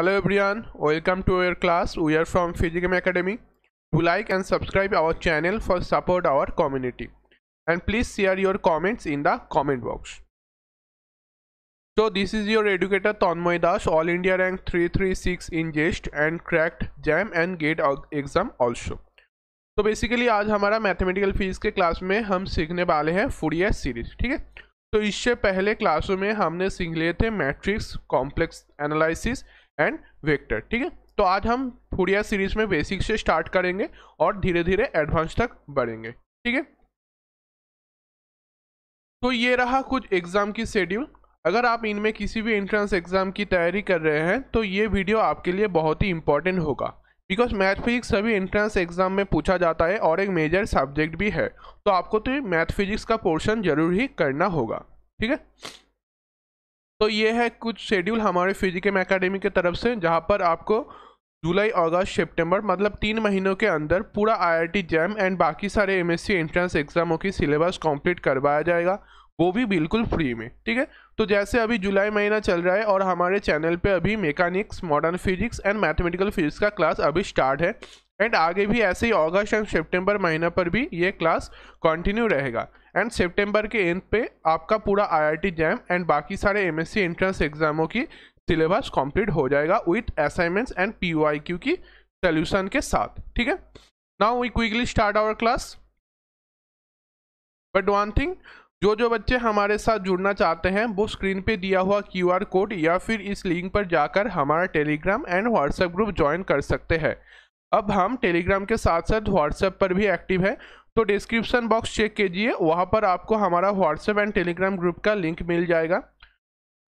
Hello everyone, welcome to our class. We are from Physicum Academy. Do like and subscribe our channel for support our community. And please share your comments in the comment box. So this is your educator Tanmoy Das, All India rank 336 in GEST and cracked JAM and GATE exam also. तो basically आज हमारा mathematical physics के class में हम सीखने वाले हैं Fourier series ठीक है तो इससे पहले क्लासों में हमने सीख लिए थे matrix complex analysis and vector ठीक है? तो आज हम फूरिया सीरीज़ में बेसिक से स्टार्ट करेंगे और धीरे धीरे एडवांस तक बढ़ेंगे, ठीक है? तो ये रहा कुछ एग्ज़ाम की शेड्यूल अगर आप इनमें किसी भी एंट्रेंस एग्ज़ाम की तैयारी कर रहे हैं तो ये वीडियो आपके लिए बहुत ही इंपॉर्टेंट होगा। बिकॉज़ मैथ फिजिक्स सभी एंट्रेंस एग्ज़ाम में पूछा जाता है और एक मेजर सब्जेक्ट भी है। तो आपको तो मैथ फिजिक्स का पोर्शन ज़रूर ही करना होगा, ठीक है? तो ये है कुछ शेड्यूल हमारे फिजिकम एकेडमी की तरफ़ से, जहाँ पर आपको जुलाई, अगस्त, सितंबर मतलब तीन महीनों के अंदर पूरा आईआईटी जैम एंड बाकी सारे एमएससी एंट्रेंस एग्जामों की सिलेबस कंप्लीट करवाया जाएगा। वो भी बिल्कुल फ्री में, ठीक है? तो जैसे अभी जुलाई महीना चल रहा है और हमारे चैनल पे अभी mechanics modern physics and mathematical physics का क्लास अभी स्टार्ट है। एंड आगे भी ऐसे ही अगस्त एंड सितंबर महीना पर भी ये क्लास कंटिन्यू रहेगा। एंड सितंबर के एंड पे आपका पूरा आईआईटी जैम एंड बाकी सारे एमएससी एंट्रेंस एग्जामों की सिलेबस कंप्लीट हो जाएगा विथ असाइनमेंट्स एंड पीओआईक्यू की सोल्यूशन के साथ, ठीक है? Now we quickly start our class but one thing जो जो बच्चे हमारे साथ जुड़ना चाहते हैं, वो स्क्रीन पे दिया हुआ क्यूआर कोड या फिर इस लिंक पर जाकर हमारा Telegram and WhatsApp group join कर सकते हैं। अब हम टेलीग्राम के साथ साथ व्हाट्सएप पर भी एक्टिव है। तो डिस्क्रिप्शन बॉक्स चेक कीजिए, वहाँ पर आपको हमारा व्हाट्सएप एंड टेलीग्राम ग्रुप का लिंक मिल जाएगा।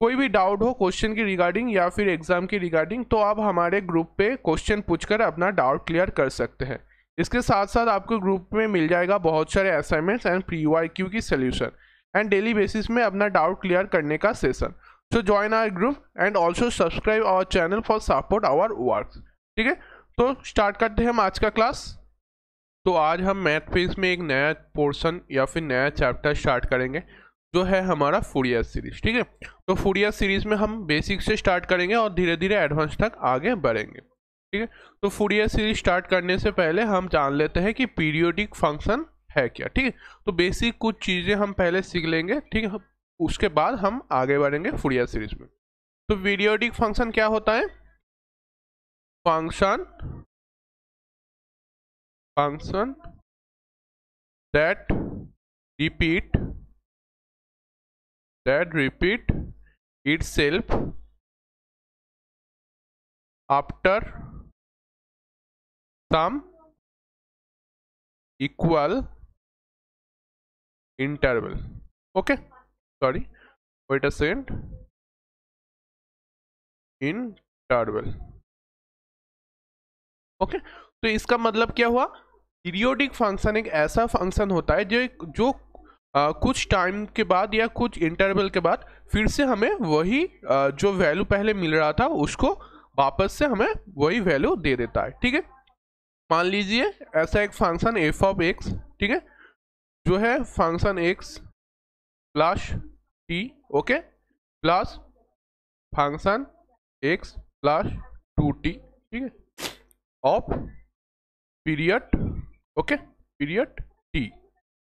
कोई भी डाउट हो क्वेश्चन की रिगार्डिंग या फिर एग्ज़ाम की रिगार्डिंग तो आप हमारे ग्रुप पे क्वेश्चन पूछकर अपना डाउट क्लियर कर सकते हैं। इसके साथ साथ आपको ग्रुप में मिल जाएगा बहुत सारे assignments and P Y Q की सोल्यूशन एंड डेली बेसिस में अपना डाउट क्लियर करने का session so join our group and also subscribe our channel for support our work ठीक है? तो स्टार्ट करते हैं हम आज का क्लास तो आज हम मैथ फिजिक्स में एक नया पोर्शन या फिर नया चैप्टर स्टार्ट करेंगे, जो है हमारा फूडिया सीरीज़ ठीक है? तो फूडिया सीरीज़ में हम बेसिक से स्टार्ट करेंगे और धीरे धीरे एडवांस तक आगे बढ़ेंगे, ठीक है? तो फूडिया सीरीज़ स्टार्ट करने से पहले हम जान लेते हैं कि पीरियोडिक फ़ंक्शन है क्या, ठीक है? तो बेसिक कुछ चीज़ें हम पहले सीख लेंगे, ठीक है? उसके बाद हम आगे बढ़ेंगे फूडिया सीरीज़ में। तो पीरियोडिक फ़ंक्शन क्या होता है? Function function that repeat that repeat itself after some equal interval okay sorry wait a second interval okay? तो इसका मतलब क्या हुआ? पीरियोडिक फ़ंक्शन एक ऐसा फ़ंक्शन होता है जो जो आ, कुछ टाइम के बाद या कुछ इंटरवल के बाद फिर से हमें वही आ, जो वैल्यू पहले मिल रहा था उसको वापस से हमें वही वैल्यू दे देता है ठीक है? मान लीजिए ऐसा एक फ़ंक्शन एफ़ ऑफ़ एक्स ठीक है? जो है function x plus t okay plus function x plus two t ठीक है? Of period, okay, period t,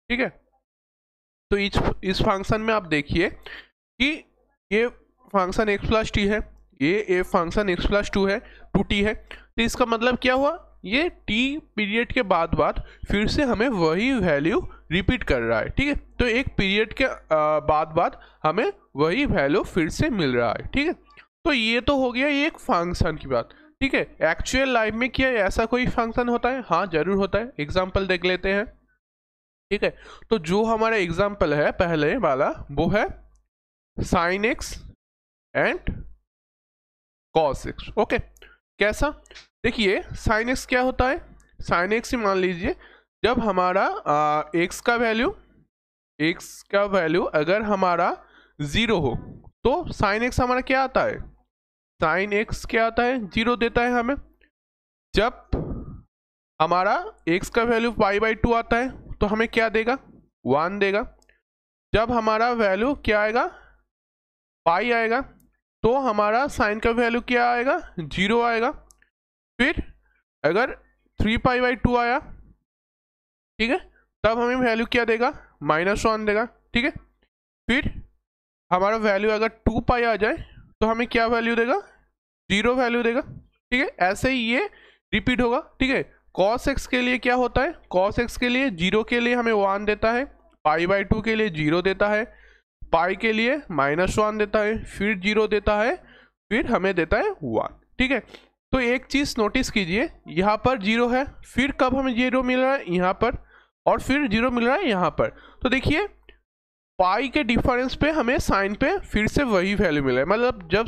ठीक है? तो इस इस फ़ंक्शन में आप देखिए कि ये फ़ंक्शन एक्स प्लस टी है, ये a function x plus two है, टू टी है। तो इसका मतलब क्या हुआ? ये टी पीरियड के बाद बाद फिर से हमें वही वैल्यू रिपीट कर रहा है, ठीक है? तो एक पीरियड के बाद बाद हमें वही वैल्यू फिर से मिल रहा है, ठीक है? तो ये तो हो गया ये एक फ़ंक्शन की बात। ठीक है एक्चुअल लाइफ में क्या ऐसा कोई फ़ंक्शन होता है? हाँ ज़रूर होता है। एग्ज़ाम्पल देख लेते हैं। ठीक है तो जो हमारा एग्ज़ाम्पल है, पहले वाला, वो है sine x and cos x okay कैसा? देखिए साइन एक्स क्या होता है? साइन एक्स ही मान लीजिए, जब हमारा एक्स का वैल्यू एक्स का वैल्यू अगर हमारा ज़ीरो हो तो साइन एक्स हमारा क्या आता है? साइन एक्स क्या आता है? ज़ीरो देता है हमें। जब हमारा एक्स का वैल्यू पाई बाई टू आता है तो हमें क्या देगा? वन देगा। जब हमारा वैल्यू क्या आएगा? पाई आएगा तो हमारा साइन का वैल्यू क्या आएगा? ज़ीरो आएगा। फिर अगर थ्री पाई बाई टू आया, ठीक है, तब हमें वैल्यू क्या देगा? माइनस वन देगा, ठीक है। फिर हमारा वैल्यू अगर टू पाई आ जाए तो हमें क्या वैल्यू देगा? ज़ीरो वैल्यू देगा। ठीक है? ऐसे ही ये रिपीट होगा। ठीक है? कॉस एक्स के लिए क्या होता है? कॉस एक्स के लिए ज़ीरो के लिए हमें वन देता है। पाई बाई टू के लिए ज़ीरो देता है। पाई के लिए माइनस वन देता है। फिर ज़ीरो देता है। फिर हमें देता है वन ठीक है? तो एक चीज़ नोटिस कीजिए। यहाँ पर ज़ीरो है। फिर कब हमें ज़ीरो मिल रहा है? यहाँ पर। और फिर ज़ीरो मिल रहा है यहाँ पर। तो देखिए पाई के डिफरेंस पे हमें साइन पे फिर से वही वैल्यू मिल है। मतलब जब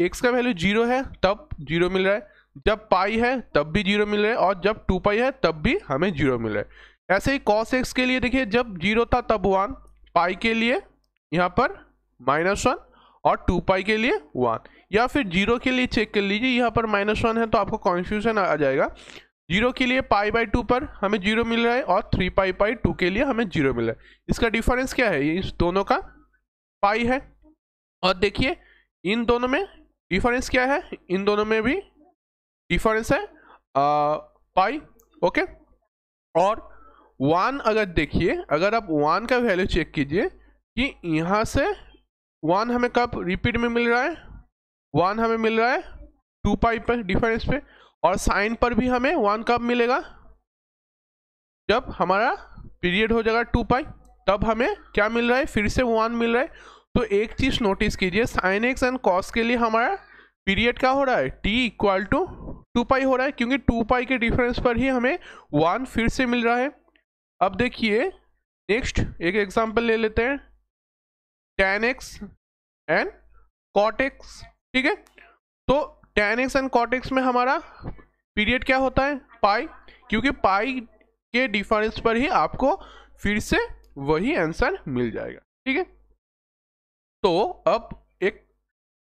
एक्स का वैल्यू ज़ीरो है, तब ज़ीरो मिल रहा है। जब पाई है, तब भी ज़ीरो मिल रहा है। और जब टू पाई है, तब भी हमें ज़ीरो मिल रहा है। ऐसे ही कॉस एक्स के लिए देखिए, जब ज़ीरो था तब वन पाई के लिए यहाँ पर माइनस वन और टू पाई के लिए वन या फिर ज़ीरो के लिए चेक कर लीजिए, यहाँ पर माइनस वन है तो आपको कॉन्फ्यूजन आ जाएगा। ज़ीरो के लिए पाई बाई टू पर हमें ज़ीरो मिल रहा है और थ्री पाई पाई टू के लिए हमें ज़ीरो मिल रहा है। इसका डिफरेंस क्या है? इस दोनों का पाई है। और देखिए इन दोनों में डिफरेंस क्या है? इन दोनों में भी डिफरेंस है आ, पाई ओके और वन अगर देखिए अगर आप वन का वैल्यू चेक कीजिए कि यहाँ से वन हमें कब रिपीट में मिल रहा है? वन हमें मिल रहा है टू पाई पर डिफरेंस पे। और साइन पर भी हमें वन कब मिलेगा? जब हमारा पीरियड हो जाएगा टू पाई, तब हमें क्या मिल रहा है? फिर से वन मिल रहा है। तो एक चीज़ नोटिस कीजिए, साइन एक्स एंड कॉस के लिए हमारा पीरियड क्या हो रहा है? T equal to two pi हो रहा है, क्योंकि टू पाई के डिफरेंस पर ही हमें वन फिर से मिल रहा है। अब देखिए, नेक्स्ट एक एग्ज़ाम्पल ले लेते हैं। Tan x and cot x ठीक है? तो tan x and cot x में हमारा पीरियड क्या होता है? पाई क्योंकि पाई के डिफरेंस पर ही आपको फिर से वही आंसर मिल जाएगा। ठीक है? तो अब एक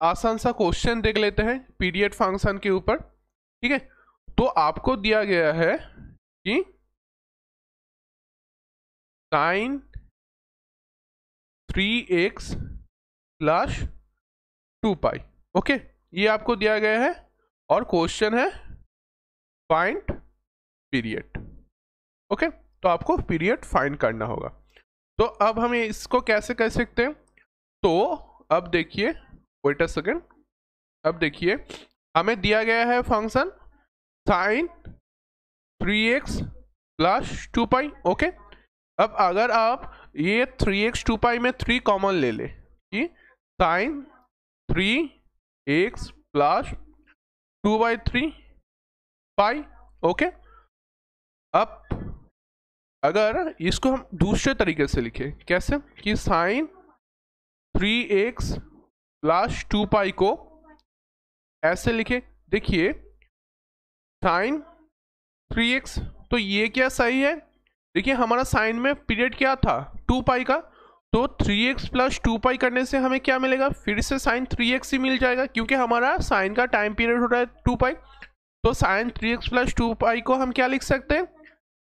आसान सा क्वेश्चन देख लेते हैं पीरियड फ़ंक्शन के ऊपर। ठीक है? तो आपको दिया गया है कि sine three x plus two pi okay ये आपको दिया गया है और क्वेश्चन है फाइंड पीरियड ओके तो आपको पीरियड फाइंड करना होगा। तो अब हम इसको कैसे कर सकते हैं? तो अब देखिए वेट अ सेकेंड अब देखिए, हमें दिया गया है function sine three x plus two pi okay अब अगर आप ये थ्री एक्स टू पाई में थ्री कॉमन ले ले, कि sine three x plus two by three pi okay अब अगर इसको हम दूसरे तरीके से लिखें, कैसे? कि sine three x plus two pi को ऐसे लिखे। देखिए साइन थ्री एक्स तो ये क्या सही है? देखिए, हमारा साइन में पीरियड क्या था? टू पाई का। तो three x plus two pi करने से हमें क्या मिलेगा? फिर से साइन थ्री एक्स ही मिल जाएगा, क्योंकि हमारा साइन का टाइम पीरियड हो रहा है टू पाई तो sine three x plus two pi को हम क्या लिख सकते हैं?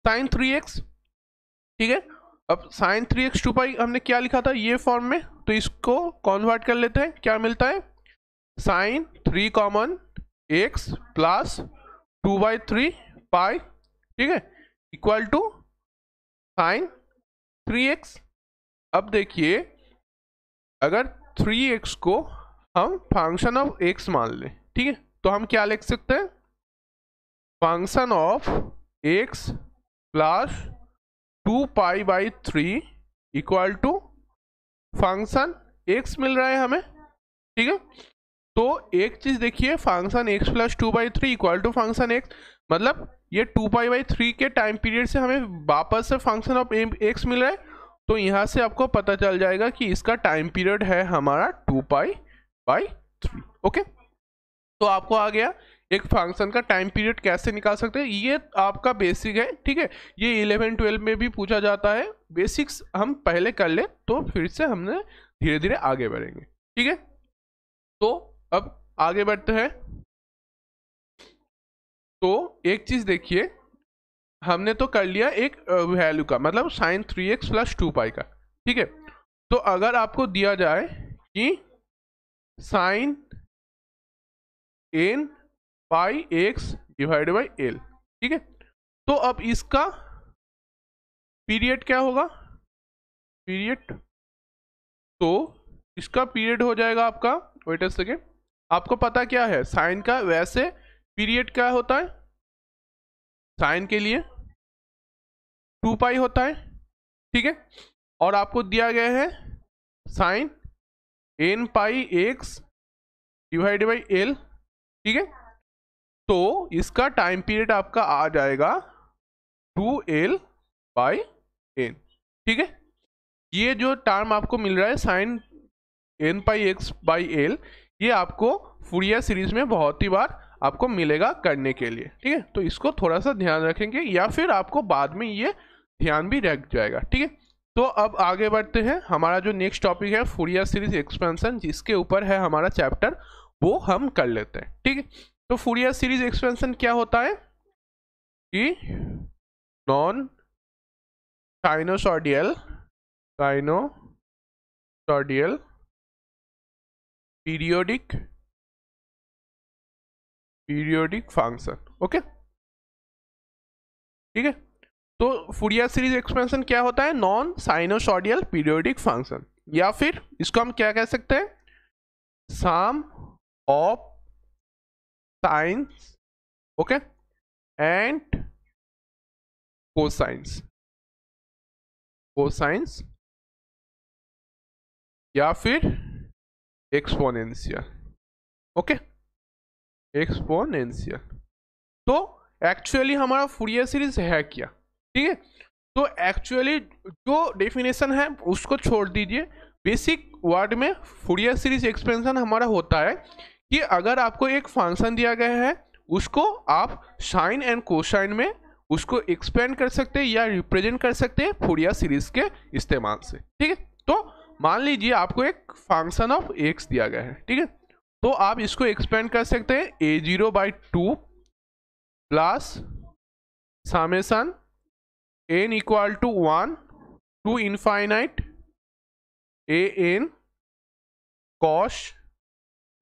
साइन थ्री एक्स ठीक है? अब sine three x two pi हमने क्या लिखा था? ये फॉर्म में। तो इसको कॉन्वर्ट कर लेते हैं। क्या मिलता है? Sine three common x plus two by three pi ठीक है? Equal to sine three x अब देखिए, अगर थ्री एक्स को हम फ़ंक्शन ऑफ़ एक्स मान लें, ठीक है? तो हम क्या लिख सकते हैं? Function of x plus two pi by three equal to function x मिल रहा है हमें, ठीक है? तो एक चीज़ देखिए function x plus two by three equal to function x मतलब ये टू पाई बाई थ्री के टाइम पीरियड से हमें वापस से फ़ंक्शन ऑफ़ एक्स मिल रहा है। तो यहाँ से आपको पता चल जाएगा कि इसका टाइम पीरियड है हमारा two pi by three okay तो आपको आ गया, एक फ़ंक्शन का टाइम पीरियड कैसे निकाल सकते हैं? ये आपका बेसिक है, ठीक है? ये इलेवन ट्वेल्व में भी पूछा जाता है। बेसिक्स हम पहले कर ले तो फिर से हमने धीरे धीरे आगे बढ़ेंगे, ठीक है? तो अब आगे बढ़ते हैं। तो एक चीज़ देखिए हमने तो कर लिया एक वैल्यू का मतलब sine three x plus two pi का, ठीक है? तो अगर आपको दिया जाए कि sine n pi x divide by l ठीक है? तो अब इसका पीरियड क्या होगा? पीरियड तो इसका पीरियड हो जाएगा आपका वेट सेकेंड आपको पता क्या है? साइन का वैसे पीरियड क्या होता है? साइन के लिए टू पाई होता है, ठीक है? और आपको दिया गया है sine n pi x divide by l, ठीक है? तो इसका टाइम पीरियड आपका आ जाएगा टू एल बाई एन, ठीक है? ये जो टर्म आपको मिल रहा है, sine n pi x by l, ये आपको फुरिया सीरीज़ में बहुत ही बार आपको मिलेगा करने के लिए, ठीक है? तो इसको थोड़ा सा ध्यान रखेंगे या फिर आपको बाद में ये ध्यान भी रख जाएगा, ठीक है? तो अब आगे बढ़ते हैं। हमारा जो नेक्स्ट टॉपिक है फुरिया सीरीज़ एक्सपेंशन जिसके ऊपर है हमारा चैप्टर वो हम कर लेते हैं, ठीक है? तो फुरिया सीरीज़ एक्सपेंशन क्या होता है? कि non sinusoidal sinusoidal periodic periodic function okay ठीक है? तो फुरिया सीरीज़ एक्सपेंशन क्या होता है? नॉन साइनोसॉडियल पीरियोडिक फ़ंक्शन या फिर इसको हम क्या कह सकते हैं? Sum of sines okay and cosines cosines या फिर एक्सपोनेंशियल ओके एक्सपोनेंशियल तो एक्चुअली हमारा फुरिया सीरीज़ है क्या? ठीक है? तो एक्चुअली जो डेफिनेशन है, उसको छोड़ दीजिए। बेसिक वर्ड में फुरिया सीरीज़ एक्सपेंशन हमारा होता है कि अगर आपको एक फ़ंक्शन दिया गया है, उसको आप साइन एंड कोसाइन में उसको एक्सपेंड कर सकते हैं या रिप्रेजेंट कर सकते हैं फुरिया सीरीज़ के इस्तेमाल से। ठीक है? तो मान लीजिए आपको एक फ़ंक्शन ऑफ़ एक्स दिया गया है, ठीक है? तो आप इसको एक्सपेंड कर सकते हैं a zero by two plus summation n equal to one to infinite a n cos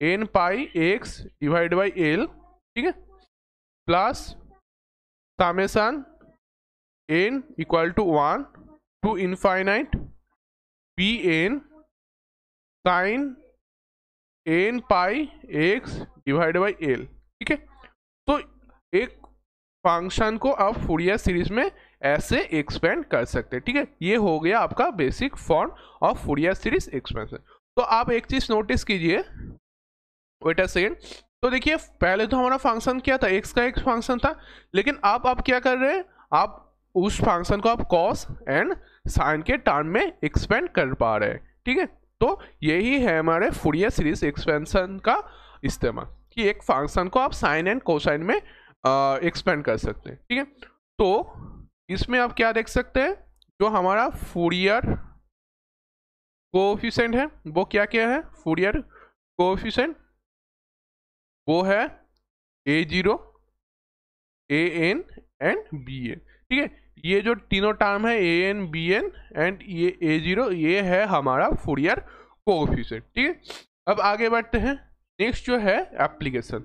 n pi x divide by l ठीक है? Plus summation n equal to one to infinite p n sine n pi x divide by l ठीक है? तो एक function को आप फुरिया series में ऐसे एक्सपेंड कर सकते हैं। ठीक है? ये हो गया आपका basic form of Fourier series expansion तो आप एक चीज़ नोटिस कीजिए। वेट अ सेकेंड तो देखिए, पहले तो हमारा फ़ंक्शन क्या था? एक्स का एक फ़ंक्शन था। लेकिन आप आप क्या कर रहे हैं? आप उस फ़ंक्शन को आप कॉस एंड साइन के टर्म में एक्सपेंड कर पा रहे हैं। ठीक है? तो यही है हमारे फुरिया सीरीज़ एक्सपेंशन का इस्तेमाल। कि एक फ़ंक्शन को आप साइन एंड कोसाइन में एक्सपेंड कर सकते हैं। ठीक है? तो इसमें आप क्या देख सकते हैं? जो हमारा फुरियर कोफिशेंट है, वो क्या क्या है? फुरियर कोफिशेंट वो है a zero a n and b a ठीक है? ये जो तीनों टर्म है a n b n and ये ए ज़ीरो ये है हमारा फुरियर कोफिशेंट ठीक है? अब आगे बढ़ते हैं। नेक्स्ट जो है एप्लीकेशन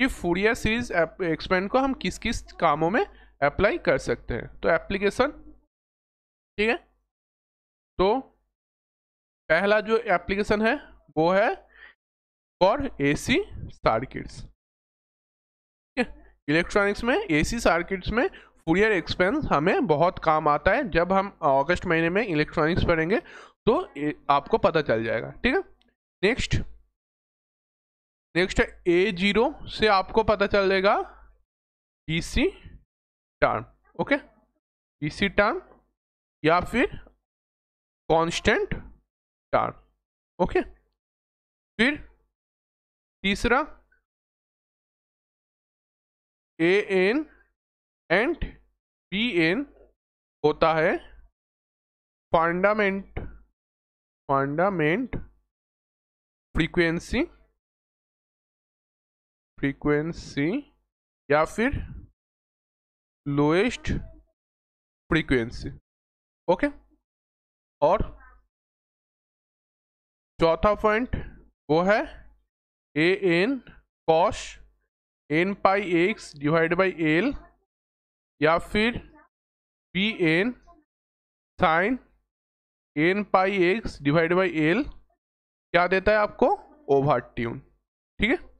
कि फुरियर सीरीज़ एक्सपेंड को हम किस किस कामों में अप्लाई कर सकते हैं। तो एप्लीकेशन, ठीक है? तो पहला जो एप्लीकेशन है, वो है फॉर एसी सर्किट्स। इलेक्ट्रॉनिक्स में, एसी सर्किट्स में फुरियर एक्सपेंस हमें बहुत काम आता है। जब हम अगस्त महीने में इलेक्ट्रॉनिक्स पढ़ेंगे तो आपको पता चल जाएगा। ठीक है? नेक्स्ट नेक्स्ट है ए ज़ीरो से आपको पता चलेगा DC term okay DC term या फिर कांस्टेंट टर्म ओके फिर तीसरा a n and b n होता है फंडामेंट फंडामेंट फ्रीक्वेंसी फ्रीक्वेंसी या फिर लोएस्ट फ्रीक्वेंसी, ओके? और चौथा पॉइंट वो है a n cos n pi x divide by l, या फिर b n sine n pi x divide by l, क्या देता है आपको? ओवर ट्यून ठीक है?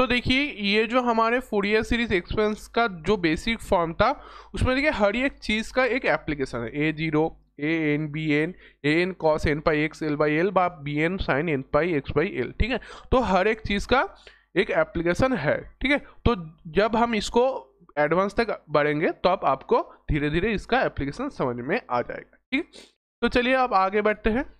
तो देखिए, ये जो हमारे फोरियर सीरीज़ एक्सपेंस का जो बेसिक फॉर्म था, उसमें देखिए हर एक चीज़ का एक एप्लीकेशन है। A zero a n b n a n cos n pi x l by l बा b n sine n pi x by l ठीक है? तो हर एक चीज़ का एक एप्लीकेशन है, ठीक है? तो जब हम इसको एडवांस तक बढ़ेंगे तो अब आपको धीरे धीरे इसका एप्लीकेशन समझ में आ जाएगा, ठीक तो चलिए आप आगे बढ़ते हैं।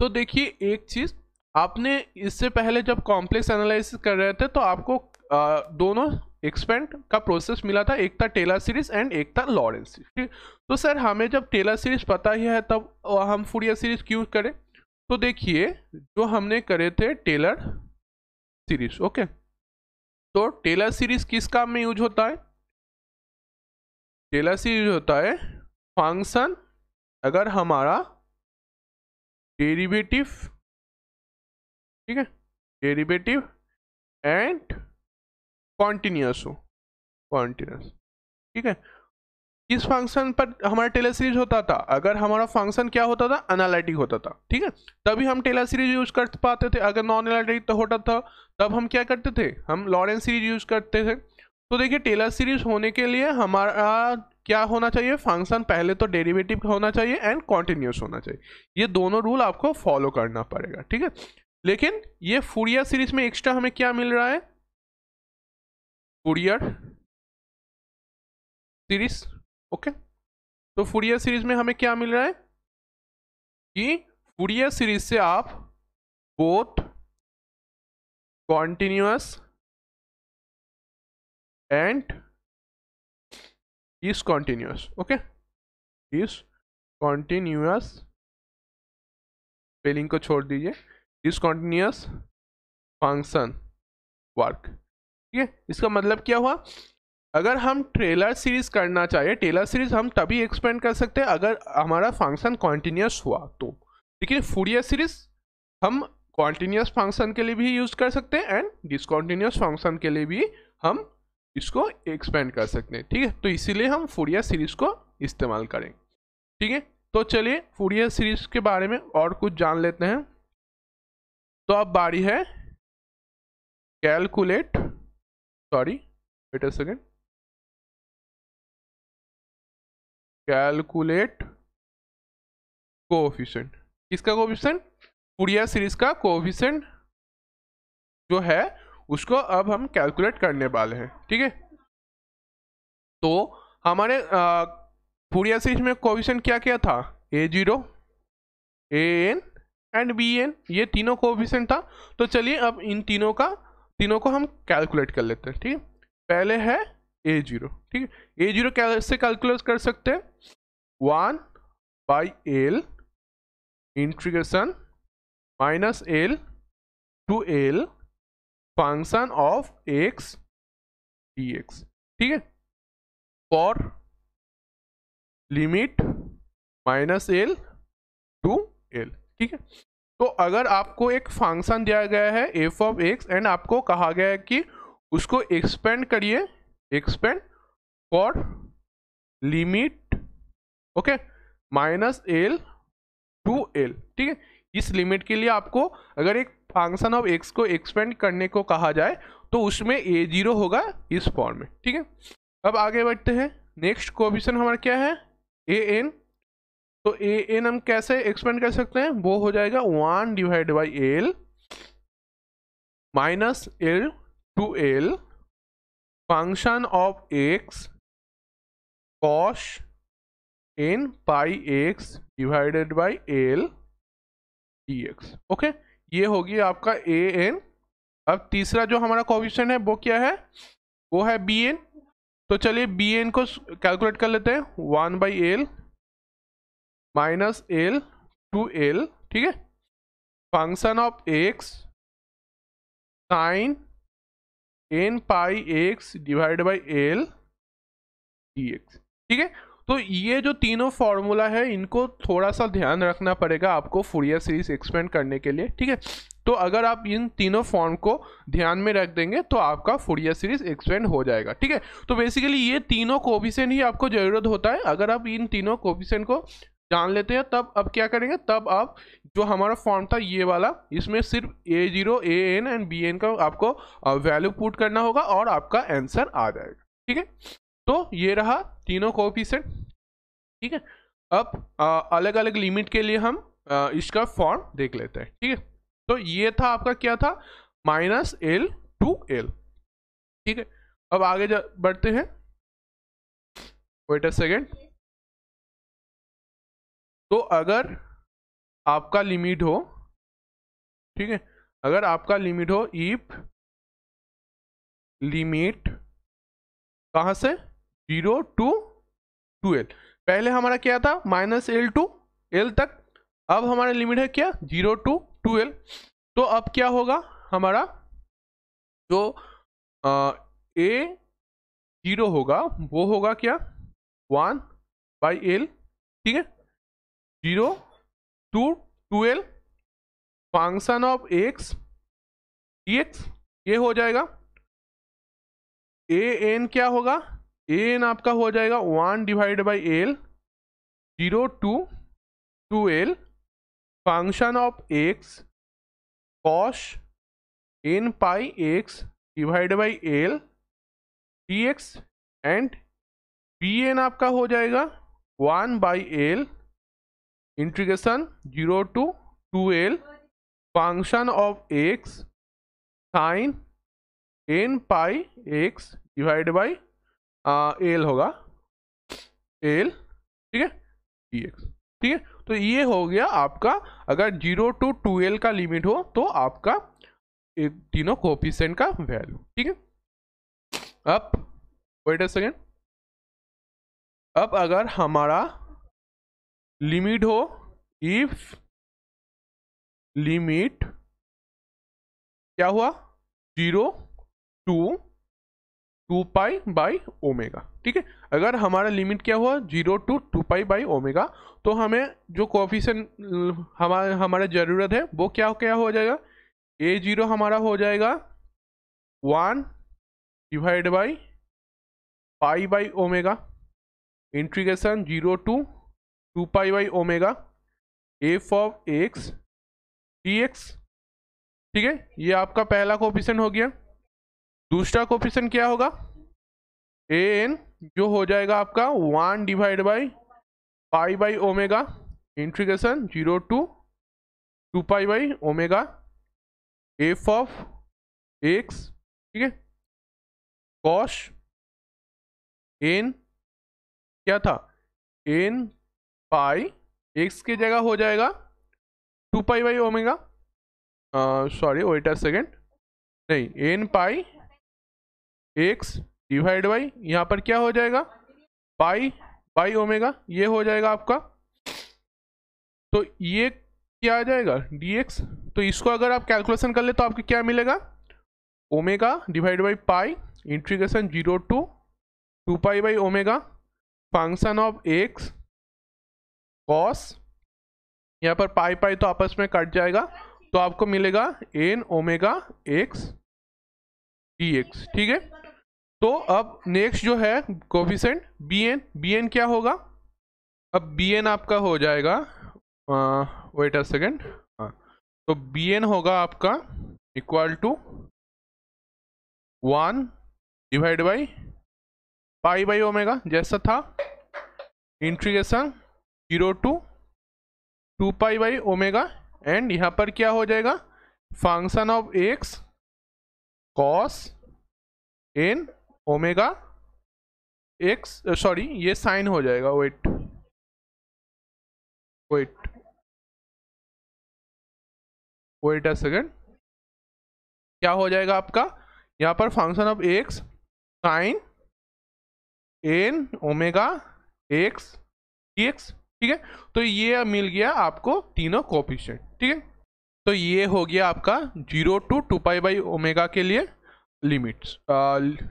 तो देखिए, एक चीज़ आपने इससे पहले जब कॉम्प्लेक्स एनालिसिस कर रहे थे तो आपको आ, दोनों एक्सपेंड का प्रोसेस मिला था एक था टेलर सीरीज़ एंड एक था लॉरेंस सीरीज़ तो सर हमें जब टेलर सीरीज़ पता ही है तब हम फूरियर सीरीज़ क्यों करें? तो देखिए जो हमने करे थे टेलर सीरीज़ ओके तो टेलर सीरीज़ किस काम में यूज़ होता है? टेलर सीरीज़ होता है फ़ंक्शन अगर हमारा डेरिवेटिव ठीक है? डेरिवेटिव एंड कॉन्टिन्यूस हो। कॉन्टिन्यूस ठीक है? किस फ़ंक्शन पर हमारा टेलर सीरीज़ होता था। अगर हमारा फ़ंक्शन क्या होता था? एनालिटिक होता था। ठीक है? तभी हम टेलर सीरीज़ यूज़ कर पाते थे। अगर नॉन एनालिटिक तो होता था। तब हम क्या करते थे? हम लॉरेंस सीरीज़ यूज़ करते थे। तो देखिए टेलर सीरीज़ होने के लिए हमारा क्या होना चाहिए? फ़ंक्शन पहले तो डेरिवेटिव होना चाहिए एंड कॉन्टिन्यूस होना चाहिए। ये दोनों रूल आपको फॉलो करना पड़ेगा। ठीक है? लेकिन ये फूरिया सीरीज़ में एक्स्ट्रा हमें क्या मिल रहा है? फूरियर सीरीज़ ओके तो फूरियर सीरीज़ में हमें क्या मिल रहा है? कि फूरियर सीरीज़ से आप both continuous and is continuous okay is continuous spelling को छोड़ दीजिए। डिसकॉन्टिन्यूस फ़ंक्शन वर्क ठीक है? इसका मतलब क्या हुआ? अगर हम ट्रेलर सीरीज़ करना चाहे ट्रेलर सीरीज़ हम तभी एक्सपेंड कर सकते हैं अगर हमारा फ़ंक्शन कॉन्टिन्यूस हुआ तो। लेकिन फूरियर सीरीज़ हम कॉन्टिन्यूस फ़ंक्शन के लिए भी यूज़ कर सकते हैं एंड डिसकॉन्टिन्यूस फ़ंक्शन के लिए भी हम इसको एक्सपेंड कर सकते हैं। ठीक है? तो इसीलिए हम फूरियर सीरीज़ को इस्तेमाल करेंगे। ठीक है? तो चलिए फूरियर सीरीज़ के बारे में और कुछ जान लेते हैं। तो अब बारी है calculate sorry wait a second calculate coefficient किसका कोफिशेंट फूरियर सीरीज़ का कोफिशेंट जो है, उसको अब हम कैलकुलेट करने वाले हैं, ठीक है? तो हमारे फूरियर सीरीज़ में कोफिशेंट क्या क्या था? A zero a n and b n ये तीनों कोफिशेंट था। तो चलिए अब इन तीनों का, तीनों को हम कैलकुलेट कर लेते हैं, ठीक है? पहले है ए ज़ीरो ठीक है? ए ज़ीरो कैसे कैलकुलेट कर सकते हैं? One by l integration minus l to l function of x d x ठीक है? For limit minus l to l ठीक है? तो अगर आपको एक फ़ंक्शन दिया गया है एफ़ ऑफ़ एक्स एंड आपको कहा गया है कि उसको एक्सपेंड करिए expand for limit okay minus l to l ठीक है? इस लिमिट के लिए आपको अगर एक फ़ंक्शन ऑफ़ एक्स को एक्सपेंड करने को कहा जाए तो उसमें ए ज़ीरो होगा इस फॉर्म में, ठीक है? अब आगे बढ़ते हैं। नेक्स्ट क्वेश्चन हमारा क्या है? ए एन तो ए एन हम कैसे एक्सपेंड कर सकते हैं? वो हो जाएगा one divide by l minus l to l function of x cos n pi x divided by l d x okay ये होगी आपका ए एन अब तीसरा जो हमारा क्वेश्चन है, वो क्या है? वो है बी एन तो चलिए बी एन को कैलकुलेट कर लेते हैं. One by l minus l to l ठीक है? Function of x sine n pi x divide by l d x ठीक है? तो ये जो तीनों फॉर्मूला है, इनको थोड़ा सा ध्यान रखना पड़ेगा आपको फुरियर सीरीज़ एक्सपेंड करने के लिए, ठीक है? तो अगर आप इन तीनों फॉर्म को ध्यान में रख देंगे तो आपका फुरियर सीरीज़ एक्सपेंड हो जाएगा, ठीक है? तो बेसिकली ये तीनों कोविशन ही आपको ज़रूरत होता है। अगर आप इन तीनों कोविशन को जान लेते हैं तब अब क्या करेंगे? तब आप जो हमारा फॉर्म था ये वाला इसमें सिर्फ़ a zero a n and b n का आपको वैल्यू पुट करना होगा और आपका आंसर आ जाएगा। ठीक है? तो ये रहा तीनों कोफिशेंट ठीक है? अब अलग अलग लिमिट के लिए हम आ, इसका फॉर्म देख लेते हैं। ठीक है? तो ये था आपका क्या था? माइनस एल टू एल ठीक है? अब आगे बढ़ते हैं। वेट अ सेकेंड तो अगर आपका लिमिट हो, ठीक है, अगर आपका लिमिट हो इफ़ लिमिट कहाँ से? ज़ीरो टू टू एल पहले हमारा क्या था? माइनस एल टू एल तक। अब हमारा लिमिट है क्या? ज़ीरो टू टू एल तो अब क्या होगा? हमारा जो ए ज़ीरो होगा, वो होगा क्या? वन बाई एल ठीक है? Zero, two, twelve, function of x d x, ये हो जाएगा। ए, एन क्या होगा? ए, एन आपका हो जाएगा one divide by L, zero, to two L function of x cos n pi x divide by L, d x, and b n आपका हो जाएगा one by L integration 0 to 2l function of x sin n pi x divided by L होगा। L ठीक है? Dx, ठीक है? तो ये हो गया आपका, अगर ज़ीरो टू टू एल का लिमिट हो तो आपका एक तीनों कोफिशेंट का वैल्यू ठीक है? अब वेट अ सेकेंड अब अगर हमारा लिमिट हो इफ़ लिमिट क्या हुआ? Zero to two pi by omega ठीक है? अगर हमारा लिमिट क्या हुआ? Zero to two pi by omega तो हमें जो कोफिशन हमारे हमारा ज़रूरत है, वो क्या क्या हो जाएगा? ए ज़ीरो हमारा हो जाएगा। One divide by pi by omega integration zero to two pi by omega f of x d x, ठीक है? ये आपका पहला कोफिशन हो गया। दूसरा कोफिशन क्या होगा? ए एन, जो हो जाएगा आपका one divide by pi by omega integration zero to two pi by omega f of x, ठीक है? कॉश एन, क्या था? एन पाई एक्स की जगह हो जाएगा two pi by omega sorry wait a second नहीं n pi x divide by, यहाँ पर क्या हो जाएगा? पाई बाई ओमेगा, ये हो जाएगा आपका। तो ये क्या आ जाएगा? डी एक्स तो इसको अगर आप कैलकुलेशन कर ले तो आपको क्या मिलेगा? Omega divide by pi integration zero to two pi by omega, function of x cos यहाँ पर पाई पाई तो आपस में कट जाएगा तो आपको मिलेगा n omega x d x ठीक है? तो अब नेक्स्ट जो है coefficient b n b n क्या होगा? अब बी एन आपका हो जाएगा वेट अ सेकेंड हाँ तो बी एन होगा आपका equal to one divide by pi by omega जैसा था integration zero to two pi by omega and यहाँ पर क्या हो जाएगा? Function of x cos n omega x sorry ये साइन हो जाएगा wait wait wait a second क्या हो जाएगा आपका? यहाँ पर function of x sine n omega x x ठीक है? तो ये मिल गया आपको तीनों कोफिशियंट ठीक है? तो ये हो गया आपका zero to two pi by omega के लिए लिमिट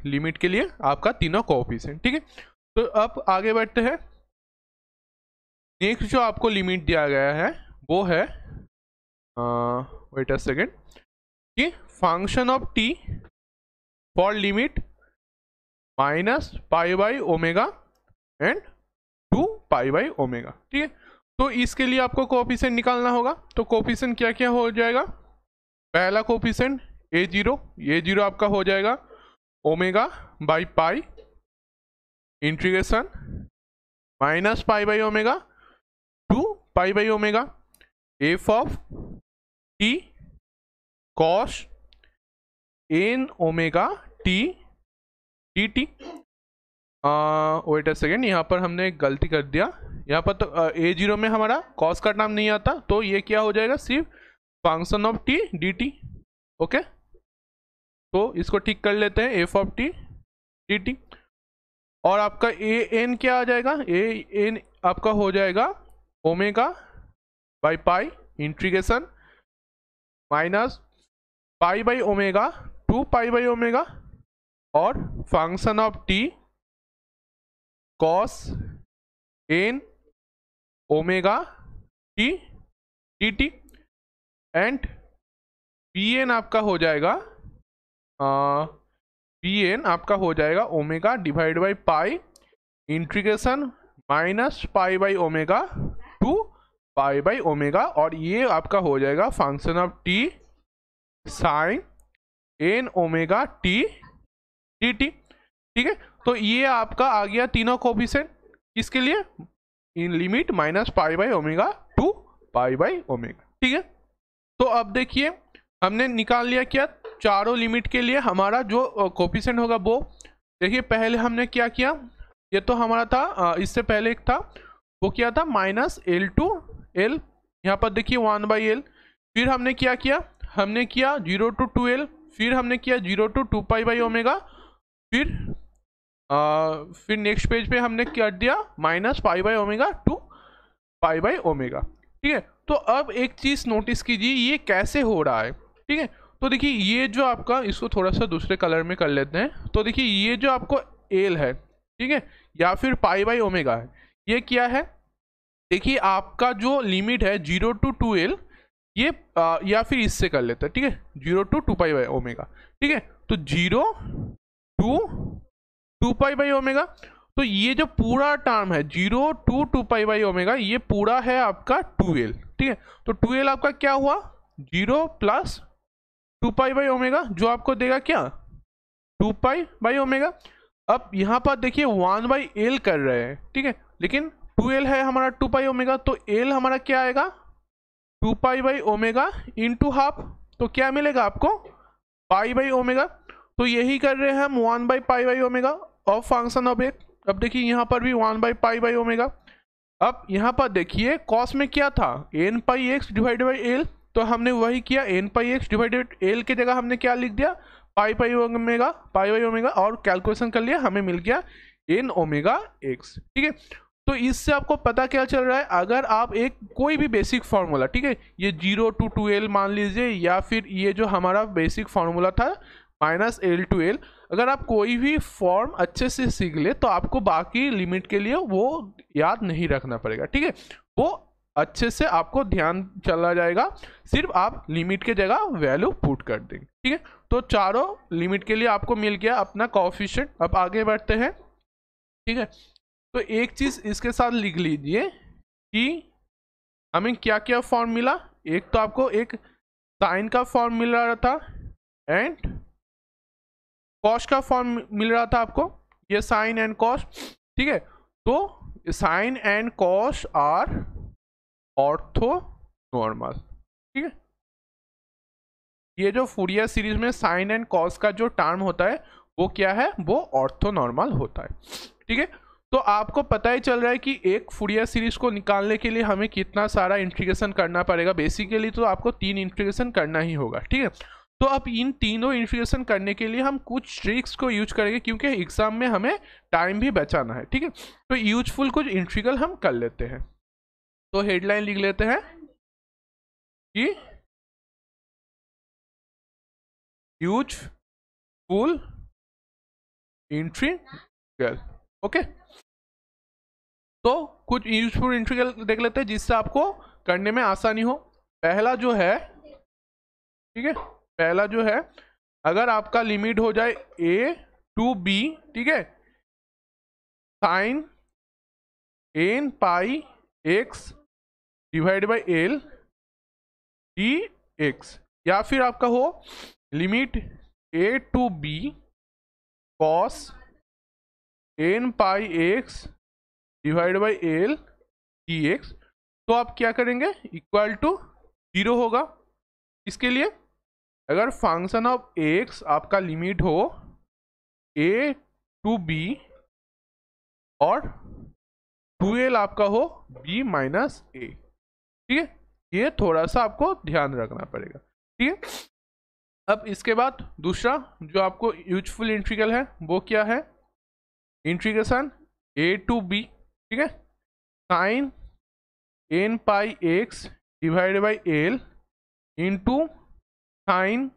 लिमिट के लिए आपका तीनों कोफिशियंट ठीक है? तो अब आगे बढ़ते हैं। नेक्स्ट जो आपको लिमिट दिया गया है, वो है वेट अ सेकेंड कि function of t for limit minus pi by omega and pi by omega ठीक है? तो इसके लिए आपको कोपिसेंट निकालना होगा। तो कोपिसेंट क्या क्या हो जाएगा? पहला coefficient a zero a zero आपका हो जाएगा। Omega by pi integration minus pi by omega to pi by omega f of t cos n omega t t t wait a second यहाँ पर हमने एक गलती कर दिया। यहाँ पर तो ए ज़ीरो में हमारा कॉस का नाम नहीं आता तो ये क्या हो जाएगा? सिर्फ़ function of t d t okay तो इसको ठीक कर लेते हैं f of t d t और आपका ए एन क्या आ जाएगा? ए एन आपका हो जाएगा omega by pi integration minus pi by omega to pi by omega और function of t cos n omega t t t and p n आपका हो जाएगा पी एन आपका हो जाएगा omega divide by pi integration minus pi by omega to pi by omega और ये आपका हो जाएगा function of t sine n omega t t t ठीक है? तो ये आपका आ गया तीनों कोफिशेंट किसके लिए? In limit minus pi by omega to pi by omega ठीक है? तो अब देखिए, हमने निकाल लिया क्या? चारों लिमिट के लिए हमारा जो कोफिशेंट होगा वो। देखिए, पहले हमने क्या किया? ये तो हमारा था इससे पहले एक था। वो क्या था? माइनस एल टू एल यहाँ पर देखिए वन बाई एल फिर हमने क्या किया? हमने किया ज़ीरो टू टू एल फिर हमने किया zero to two pi by omega फिर फिर नेक्स्ट पेज पे हमने कर दिया? Minus pi by omega to pi by omega ठीक है? तो अब एक चीज़ नोटिस कीजिए ये कैसे हो रहा है? ठीक है? तो देखिए ये जो आपका इसको थोड़ा सा दूसरे कलर में कर लेते हैं। तो देखिए ये जो आपको एल है ठीक है? या फिर पाई बाई ओमेगा है ये क्या है? देखिए आपका जो लिमिट है ज़ीरो टू टू एल ये आ, या फिर इससे कर लेते हैं ठीक है? Zero to two pi by omega ठीक है? तो zero to two pi by omega. तो ये जो पूरा टर्म है, zero, to two pi by omega, ये पूरा है आपका टू एल, ठीक है? तो टू एल आपका क्या हुआ? Zero plus two pi by omega, जो आपको देगा क्या? Two pi by omega. अब यहाँ पर देखिए, वन बाई एल कर रहे हैं, ठीक है? लेकिन टू एल है हमारा टू पाई ओमेगा तो एल हमारा क्या आएगा? Two pi by omega into half तो क्या मिलेगा आपको? Pi by omega. तो यही कर रहे हैं हम, one by pi by omega. Of function of एक अब देखिए यहाँ पर भी one by pi by omega अब यहाँ पर देखिए कॉस में क्या था? N pi x divide by L तो हमने वही किया n pi x divided L की जगह हमने क्या लिख दिया? Pi pi omega pi by omega और कैलकुलेशन कर लिया, हमें मिल गया एन ओमेगा एक्स ठीक है? तो इससे आपको पता क्या चल रहा है? अगर आप एक कोई भी बेसिक फार्मूला ठीक है? ये ज़ीरो टू टू एल मान लीजिए, या फिर ये जो हमारा बेसिक फार्मूला था माइनस एल टू एल अगर आप कोई भी फॉर्म अच्छे से सीख ले तो आपको बाकी लिमिट के लिए वो याद नहीं रखना पड़ेगा, ठीक है? वो अच्छे से आपको ध्यान चला जाएगा, सिर्फ़ आप लिमिट के जगह वैल्यू पुट कर देंगे, ठीक है? तो चारों लिमिट के लिए आपको मिल गया अपना कॉफिशेंट अब आगे बढ़ते हैं, ठीक है? तो एक चीज़ इसके साथ लिख लीजिए कि हमें क्या क्या फॉर्म मिला? एक तो आपको एक साइन का फॉर्म मिल रहा था एंड कॉस्ट का फॉर्म मिल रहा था आपको? ये साइन एंड कॉस्ट, ठीक है? तो sine and cos are orthonormal ठीक है? ये जो फूरिया सीरीज़ में साइन एंड कॉस का जो टर्म होता है, वो क्या है? वो ऑर्थो नॉर्मल होता है, ठीक है? तो आपको पता ही चल रहा है कि एक फूरिया सीरीज़ को निकालने के लिए हमें कितना सारा इंट्रीगेशन करना पड़ेगा। बेसिकली तो आपको तीन इंट्रीगेशन करना ही होगा, ठीक है? तो अब इन तीनों इंट्रीगेशन करने के लिए हम कुछ ट्रिक्स को यूज़ करेंगे, क्योंकि एग्ज़ाम में हमें टाइम भी बचाना है, ठीक है? तो यूजफुल कुछ इंट्रीगल हम कर लेते हैं। तो हेडलाइन लिख लेते हैं। कि यूज़ फुल इंट्रीगल ओके तो कुछ यूजफुल इंट्रीगल देख लेते हैं, जिससे आपको करने में आसानी हो। पहला जो है, ठीक है? पहला जो है, अगर आपका लिमिट हो जाए ए टू बी ठीक है? Sine n pi x divide by L d x या फिर आपका हो limit a to b cos n pi x divide by L d x तो आप क्या करेंगे? इक्वल टू ज़ीरो होगा। इसके लिए अगर फ़ंक्शन ऑफ़ एक्स आपका लिमिट हो ए टू बी और टू एल आपका हो बी माइनस ए ठीक है? ये थोड़ा सा आपको ध्यान रखना पड़ेगा, ठीक है? अब इसके बाद दूसरा जो आपको यूजफुल इंट्रीगल है, वो क्या है? इंट्रीगेशन ए टू बी ठीक है? Sine n pi x divide by L into sine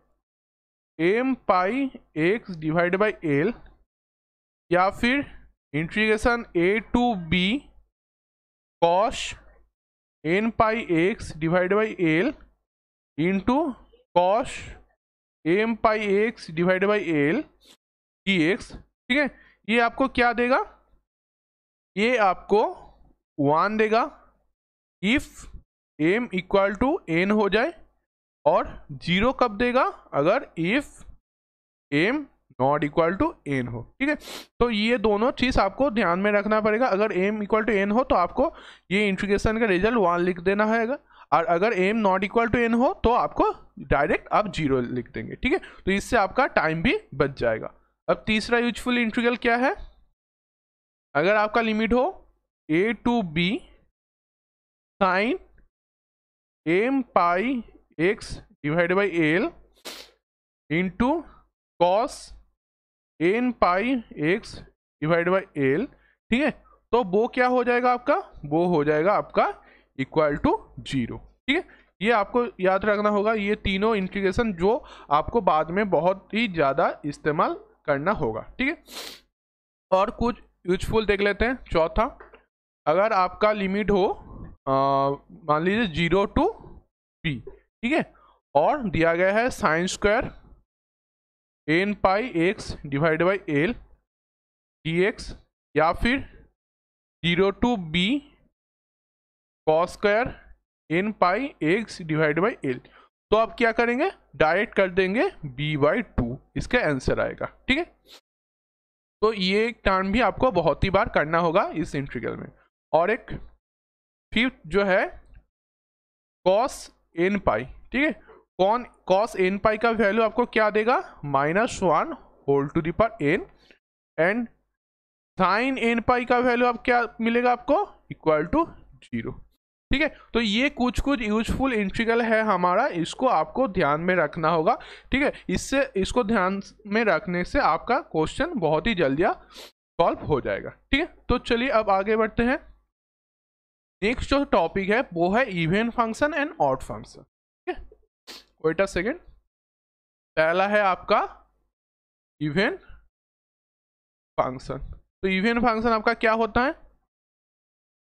m pi x divide by L या फिर integration a to b cos n pi x divide by L into cos m pi x divide by L d x ठीक है? ये आपको क्या देगा? ये आपको वन देगा। If m equal to n हो जाए और ज़ीरो कब देगा? अगर if m not equal to n हो। ठीक है? तो ये दोनों चीज़ आपको ध्यान में रखना पड़ेगा। अगर एम इक्वल टू एन हो तो आपको ये इंट्रीगेशन का रिज़ल्ट वन लिख देना है और अगर m not equal to n हो तो आपको डायरेक्ट आप ज़ीरो लिख देंगे। ठीक है? तो इससे आपका टाइम भी बच जाएगा। अब तीसरा यूजफुल इंट्रीगल क्या है? अगर आपका लिमिट हो a to b sine m pi x divide by L into cos n pi x divide by L ठीक है? तो वो क्या हो जाएगा आपका? वो हो जाएगा आपका इक्वल टू ज़ीरो ठीक है? ये आपको याद रखना होगा, ये तीनों इंटीग्रेशन जो आपको बाद में बहुत ही ज़्यादा इस्तेमाल करना होगा, ठीक है? और कुछ यूजफुल देख लेते हैं, चौथा। अगर आपका लिमिट हो मान लीजिए ज़ीरो टू बी ठीक है? और दिया गया है sine square n pi x divide by L d x या फिर zero to b cos square n pi x divide by L तो आप क्या करेंगे? डायरेक्ट कर देंगे बी बाई टू इसका आंसर आएगा। ठीक है? तो ये एक टर्म भी आपको बहुत ही बार करना होगा इस इंट्रीगल में। और एक फिफ्थ जो है कॉस एन पाई ठीक है? कौन कॉस एन पाई का वैल्यू आपको क्या देगा? Minus one whole to the power n and sine n pi का वैल्यू आप क्या मिलेगा आपको? इक्वल टू ज़ीरो ठीक है? तो ये कुछ कुछ यूजफुल इंट्रीगल है हमारा। इसको आपको ध्यान में रखना होगा। ठीक है? इससे, इसको ध्यान में रखने से आपका क्वेश्चन बहुत ही जल्दी सॉल्व हो जाएगा। ठीक है? तो चलिए अब आगे बढ़ते हैं। नेक्स्ट जो टॉपिक है, वो है even function and odd function ठीक है सेकेंड पहला है आपका इवेंट फ़ंक्शन तो इवेंट फ़ंक्शन आपका क्या होता है?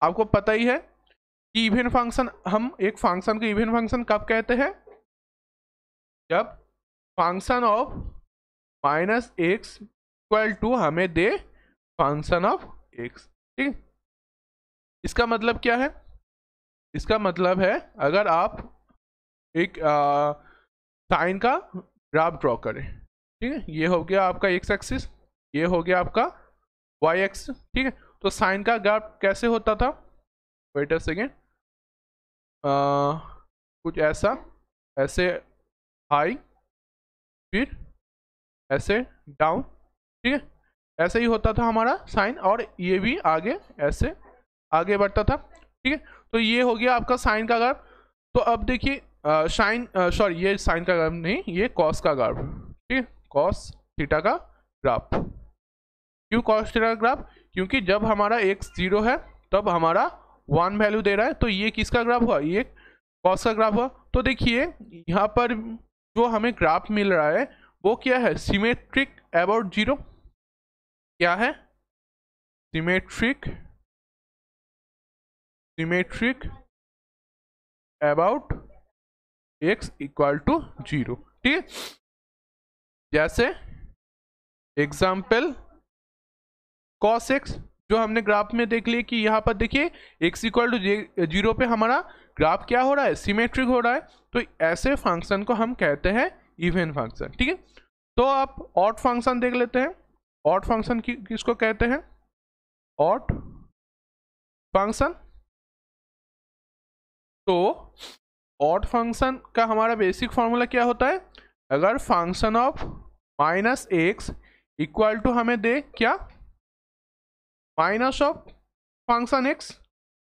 आपको पता ही है कि इवेंट फ़ंक्शन हम एक फ़ंक्शन को इवेंट फ़ंक्शन कब कहते हैं? जब function of minus x equal to हमें दे फ़ंक्शन ऑफ़ एक्स ठीक? इसका मतलब क्या है? इसका मतलब है, अगर आप एक साइन का ग्राफ ड्रॉ करें, ठीक है? ये हो गया आपका एक्स एक्सिस ये हो गया आपका वाई एक्स ठीक है? तो साइन का ग्राफ कैसे होता था? वेट अ सेकेंड कुछ ऐसा, ऐसे हाई फिर ऐसे डाउन ठीक है? ऐसे ही होता था हमारा साइन, और ये भी आगे ऐसे आगे बढ़ता था, ठीक है? तो ये हो गया आपका साइन का ग्राफ तो अब देखिए साइन सॉरी ये साइन का ग्राफ नहीं, ये कॉस का ग्राफ ठीक है? कॉस थीटा का ग्राफ क्यों कॉस थीटा का ग्राफ क्योंकि जब हमारा एक्स ज़ीरो है, तब हमारा वन वैल्यू दे रहा है। तो ये किसका ग्राफ हुआ? ये कॉस का ग्राफ हुआ। तो देखिए, यहाँ पर जो हमें ग्राफ मिल रहा है, वो क्या है? सिमेट्रिक अबाउट ज़ीरो क्या है? Symmetric symmetric about x equal to zero ठीक है? जैसे एग्ज़ाम्पल कॉस एक्स जो हमने ग्राफ में देख लिया कि यहाँ पर देखिए एक्स इक्वल टू ज़ीरो पे हमारा ग्राफ क्या हो रहा है? सिमेट्रिक हो रहा है। तो ऐसे फ़ंक्शन को हम कहते हैं इवन फ़ंक्शन ठीक है? तो आप ऑट फ़ंक्शन देख लेते हैं। ऑट फ़ंक्शन किसको कहते हैं? ऑट फ़ंक्शन तो ऑट फ़ंक्शन का हमारा बेसिक फॉर्मूला क्या होता है? अगर function of minus x equal to हमें दे क्या? माइनस ऑफ़ फ़ंक्शन एक्स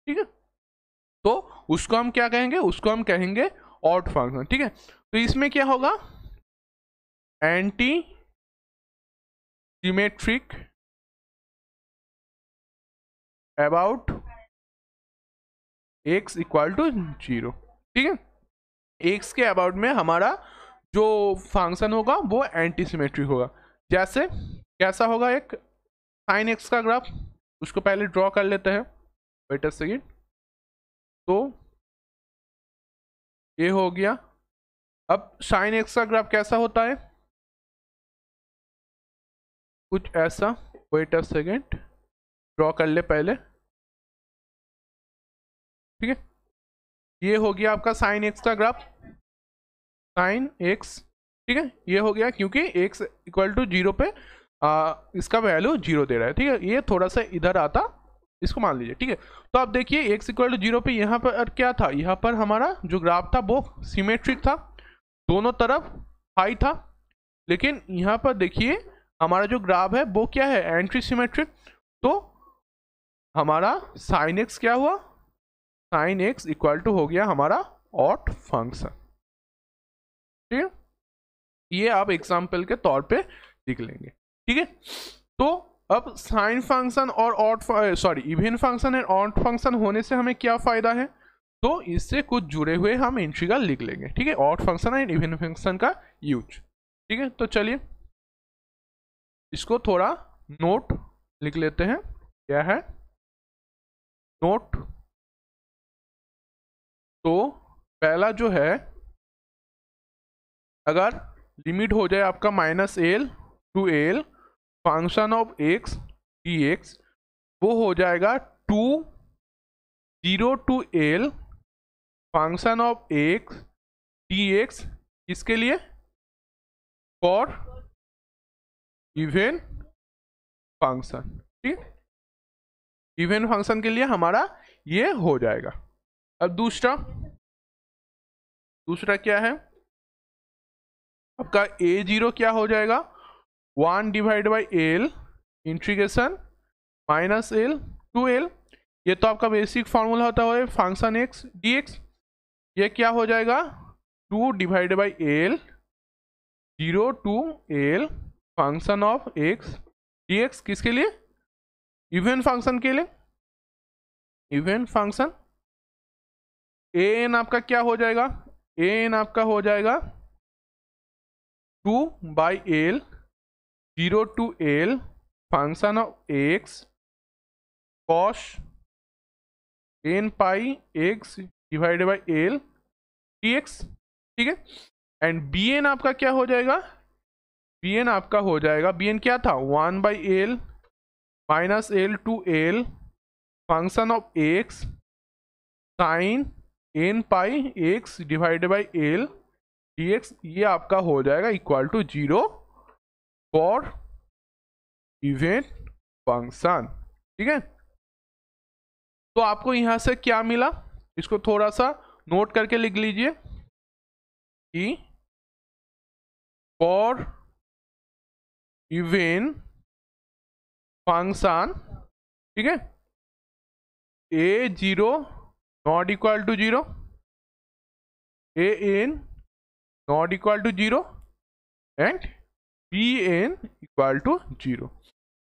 ठीक है? तो उसको हम क्या कहेंगे? उसको हम कहेंगे ऑट फ़ंक्शन ठीक है? तो इसमें क्या होगा? Anti symmetric about x equal to zero. ठीक है? एक्स के अबाउट में हमारा जो फ़ंक्शन होगा वो एंटी सिमेट्रिक होगा। जैसे कैसा होगा एक? साइन एक्स का ग्राफ, उसको पहले ड्रॉ कर लेते हैं। वेट सेकेंड तो ये हो गया। अब साइन एक्स का ग्राफ कैसा होता है? कुछ ऐसा। वेट अ सेकेंड ड्रॉ कर ले पहले। ठीक है? ये हो गया आपका साइन एक्स का ग्राफ। साइन एक्स ठीक है? ये हो गया क्योंकि एक्स इक्वल टू ज़ीरो पे आ, इसका वैल्यू ज़ीरो दे रहा है ठीक है? ये थोड़ा सा इधर आता इसको मान लीजिए ठीक है? तो आप देखिए एक्स इक्वल टू ज़ीरो पे यहाँ पर क्या था? यहाँ पर हमारा जो ग्राफ था वो सिमेट्रिक था दोनों तरफ़ हाई था। लेकिन यहाँ पर देखिए हमारा जो ग्राफ है वो क्या है? एंट्री सिमेट्रिक तो हमारा साइन एक्स क्या हुआ? साइन एक्स इक्वल टू हो गया हमारा ऑट फ़ंक्शन ठीक है? ये आप एग्ज़ाम्पल के तौर पे लिख लेंगे। ठीक है? तो अब साइन फ़ंक्शन और odd sorry even function and odd function होने से हमें क्या फ़ायदा है? तो इससे कुछ जुड़े हुए हम इंट्रीगल लिख लेंगे। ठीक है? Odd function and even function का यूज़ ठीक है? तो चलिए, इसको थोड़ा नोट लिख लेते हैं। क्या है? नोट तो पहला जो है, अगर लिमिट हो जाए आपका minus L to L function of x d x वो हो जाएगा two zero to L function of x d x इसके लिए? फॉर इवेन फ़ंक्शन ठीक? इवेन फ़ंक्शन के लिए हमारा ये हो जाएगा। अब दूसरा दूसरा क्या है? आपका ए ज़ीरो क्या हो जाएगा? One divide by L integration minus L to L ये तो आपका बेसिक फॉर्मूला होता है, फ़ंक्शन एक्स डी एक्स ये क्या हो जाएगा? Two divide by L zero to L function of x d x किसके लिए? इवेंट फ़ंक्शन के लिए। इवेंट फ़ंक्शन ए एन आपका क्या हो जाएगा? ए एन आपका हो जाएगा two by L, zero to L, function of x cos n pi x divided by L t x ठीक है? एंड बी एन आपका क्या हो जाएगा? बी एन आपका हो जाएगा बी एन क्या था? One by L minus L to L, function of x sine n pi x divided by L d x ये आपका हो जाएगा equal to zero for even function ठीक है? तो आपको यहाँ से क्या मिला? इसको थोड़ा सा नोट करके लिख लीजिए कि फॉर इवेंट फ़ंक्शन ठीक है? A zero not equal to zero? A n not equal to zero and b n equal to zero.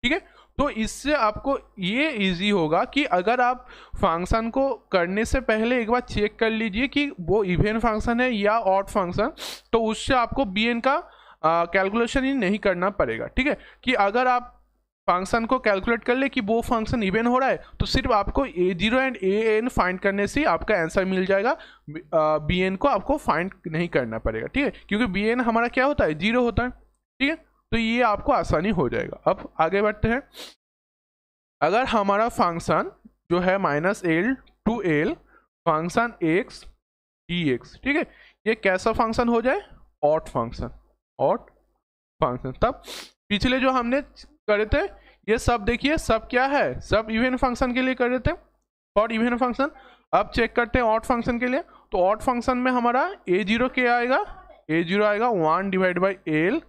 ठीक है? तो इससे आपको ये इजी होगा कि अगर आप फ़ंक्शन को करने से पहले एक बार चेक कर लीजिए कि वो इवेंट फ़ंक्शन है या ऑट फ़ंक्शन तो उससे आपको बी एन का कैलकुलेशन ही नहीं करना पड़ेगा। ठीक है? कि अगर आप फ़ंक्शन को कैलकुलेट कर ले कि वो फ़ंक्शन इवन हो रहा है तो सिर्फ़ आपको A zero and A N find करने से आपका आंसर मिल जाएगा। बी एन को आपको फाइंड नहीं करना पड़ेगा, ठीक है? क्योंकि बी एन हमारा क्या होता है? ज़ीरो होता है, ठीक है? तो ये आपको आसानी हो जाएगा। अब आगे बढ़ते हैं। अगर हमारा फ़ंक्शन जो है minus L to L function X D X ठीक है? ये कैसा फ़ंक्शन हो जाए? ऑट फ़ंक्शन ऑट फ़ंक्शन तब, पिछले जो हमने करे थे? ये सब देखिए, सब क्या है? सब इवन फ़ंक्शन के लिए कर रहे थे। फॉर इवन फ़ंक्शन अब चेक करते हैं ऑट फ़ंक्शन के लिए। तो ऑट फ़ंक्शन में हमारा ए ज़ीरो क्या आएगा? ए ज़ीरो आएगा one divide by L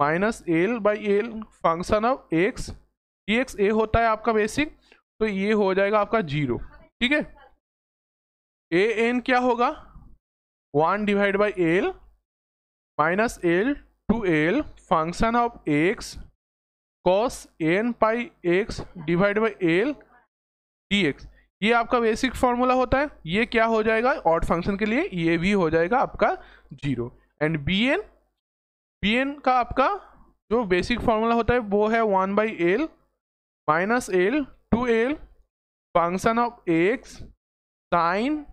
minus L by L function of X D X A होता है आपका बेसिक तो ये हो जाएगा आपका ज़ीरो ठीक है? ए एन क्या होगा? One divide by L minus L to L function of X cos N pi X divide by L D X ये आपका बेसिक फॉर्मूला होता है। ये क्या हो जाएगा? ऑड फ़ंक्शन के लिए ये भी हो जाएगा आपका zero and B N B N का आपका जो बेसिक फॉर्मूला होता है वो है one by L minus L to L function of X sine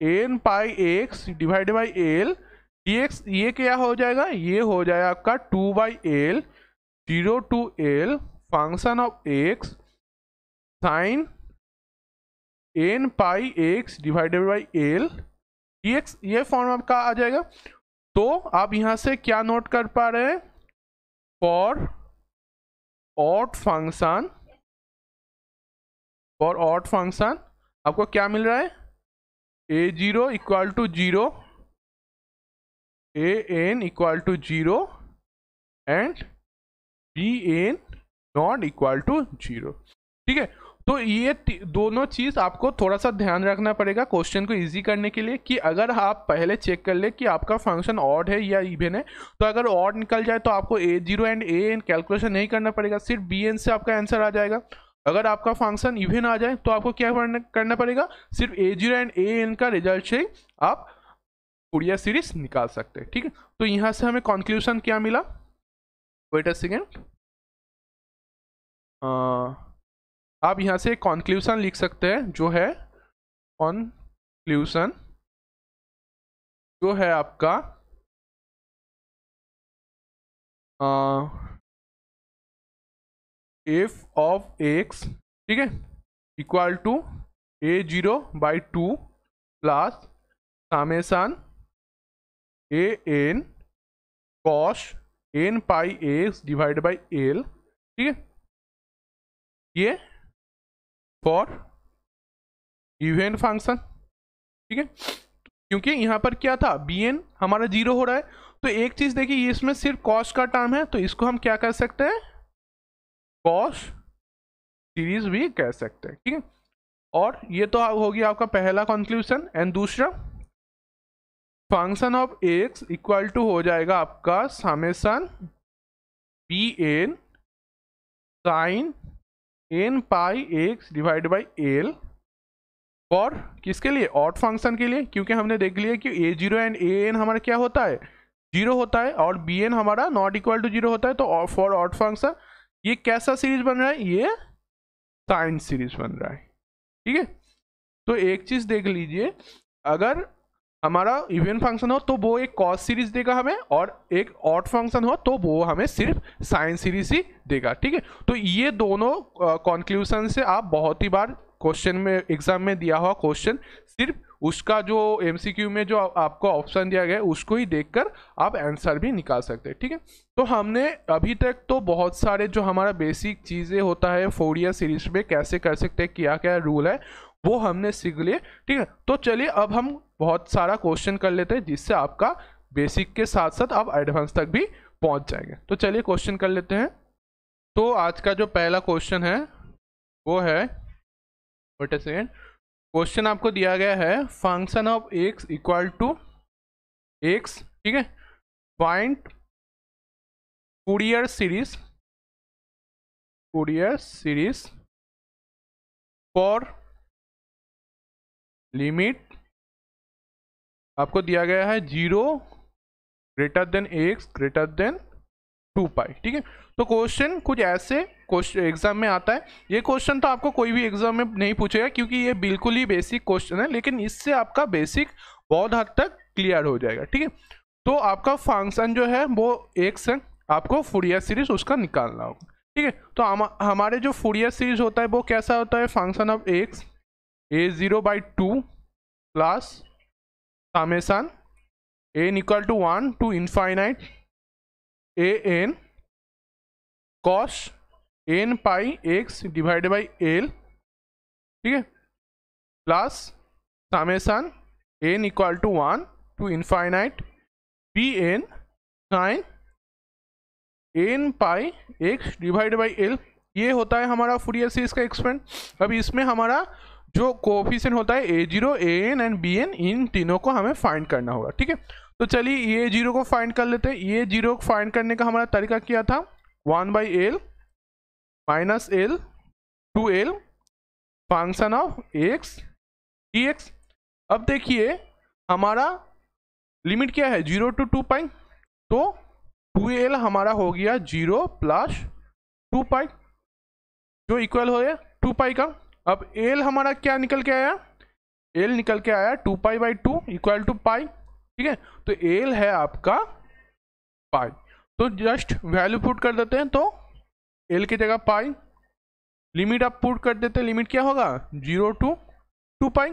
N pi X divide by L D X ये क्या हो जाएगा? ये हो जाएगा आपका two by L 0 to L function of x sine n pi x divided by L dx ये form आपका आ जाएगा। तो आप यहाँ से क्या नोट कर पा रहे हैं? For odd function for odd function आपको क्या मिल रहा है? A zero equal to zero A N equal to zero and B N not equal to zero ठीक है? तो ये दोनों चीज़ आपको थोड़ा सा ध्यान रखना पड़ेगा क्वेश्चन को इजी करने के लिए कि अगर आप पहले चेक कर ले कि आपका फ़ंक्शन ऑड है या इवन है तो अगर ऑड निकल जाए तो आपको A zero and A N calculation नहीं करना पड़ेगा, सिर्फ़ बी एन से आपका आंसर आ जाएगा। अगर आपका फ़ंक्शन इवन आ जाए तो आपको क्या करना पड़ेगा? सिर्फ़ A zero and A N का रिज़ल्ट से आप पुड़िया सीरीज़ निकाल सकते हैं, ठीक है? तो यहाँ से हमें कॉन्क्लूशन क्या मिला? वेट अ सेकेंड आप यहाँ से कॉन्क्लूसन लिख सकते हैं, जो है कॉन्क्लूसन जो है आपका एफ़ ऑफ़ एक्स ठीक है? Equal to A zero by two plus summation A N cos N pi X divide by L ठीक है? ये फॉर इवेंट फ़ंक्शन ठीक है? क्योंकि यहाँ पर क्या था? बी एन हमारा ज़ीरो हो रहा है। तो एक चीज़ देखिए इसमें सिर्फ़ कॉस्ट का टर्म है तो इसको हम क्या कर सकते हैं? कॉस्ट सीरीज़ भी कह सकते हैं, ठीक है? और ये तो हो गया आपका पहला कंक्लूजन एंड दूसरा function of X equal to हो जाएगा आपका summation B N sine N pi X divide by L और किसके लिए? ऑट फ़ंक्शन के लिए, क्योंकि हमने देख लिया कि A zero and A N हमारा क्या होता है? ज़ीरो होता है और बी एन हमारा नॉट इक्वल टू ज़ीरो होता है तो फॉर ऑट फ़ंक्शन ये कैसा सीरीज़ बन रहा है? ये साइन सीरीज़ बन रहा है। ठीक है? तो एक चीज़ देख लीजिए, अगर हमारा इवन फ़ंक्शन हो तो वो एक कॉस सीरीज़ देगा हमें और एक ऑट फ़ंक्शन हो तो वो हमें सिर्फ़ साइन सीरीज़ ही देगा, ठीक है? तो ये दोनों कॉन्क्लूसन से आप बहुत ही बार क्वेश्चन में एग्ज़ाम में दिया हुआ क्वेश्चन सिर्फ़ उसका जो एमसीक्यू में जो आपको ऑप्शन दिया गया है, उसको ही देखकर आप आंसर भी निकाल सकते हैं, ठीक है? तो हमने अभी तक तो बहुत सारे जो हमारा बेसिक चीज़ें होता है फोरिया सीरीज़ में कैसे कर सकते हैं क्या क्या रूल है वो हमने सीख लिए, ठीक है? तो चलिए, अब हम बहुत सारा क्वेश्चन कर लेते हैं, जिससे आपका बेसिक के साथ साथ आप एडवांस तक भी पहुँच जाएँगे। तो चलिए क्वेश्चन कर लेते हैं। तो आज का जो पहला क्वेश्चन है, वो है वेट सेकेंड क्वेश्चन आपको दिया गया है function of X equal to X ठीक है? Point Fourier series Fourier series for limit आपको दिया गया है zero greater than X greater than two pi ठीक है? तो क्वेश्चन कुछ ऐसे क्वेश्चन एग्ज़ाम में आता है। ये क्वेश्चन तो आपको कोई भी एग्ज़ाम में नहीं पूछेगा क्योंकि ये बिल्कुल ही बेसिक क्वेश्चन है लेकिन इससे आपका बेसिक बहुत हद तक क्लियर हो जाएगा ठीक है? तो आपका फ़ंक्शन जो है वो एक्स है आपको फुरिया सीरीज़ उसका निकालना होगा ठीक है? तो हम, हमारे जो फुरिया सीरीज़ होता है वो कैसा होता है? Function of X A zero by two plus summation N equal to one to infinite A N cos N pi X divided by L ठीक है? Plus summation N equal to one to infinite P N sine N pi X divide by L ये होता है हमारा Fourier series का expand अब इसमें हमारा जो कोफिशियन होता है A zero A N and B N इन तीनों को हमें फाइंड करना होगा, ठीक है? तो चलिए ये ज़ीरो को फाइंड कर लेते हैं। ये ज़ीरो को फाइंड करने का हमारा तरीका क्या था? One by L minus L, to L, function of X D X. अब देखिए, हमारा लिमिट क्या है? ज़ीरो टू टू पाई तो टू एल हमारा हो गया ज़ीरो प्लस टू पाई। जो इक्वल हो गया टू पाई का। अब एल हमारा क्या निकल के आया? एल निकल के आया two pi by two equal to pi ठीक है? तो एल है आपका पाई तो जस्ट वैल्यू पुट कर देते हैं तो एल की जगह पाई लिमिट आप पुट कर देते हैं लिमिट क्या होगा? Zero to two pi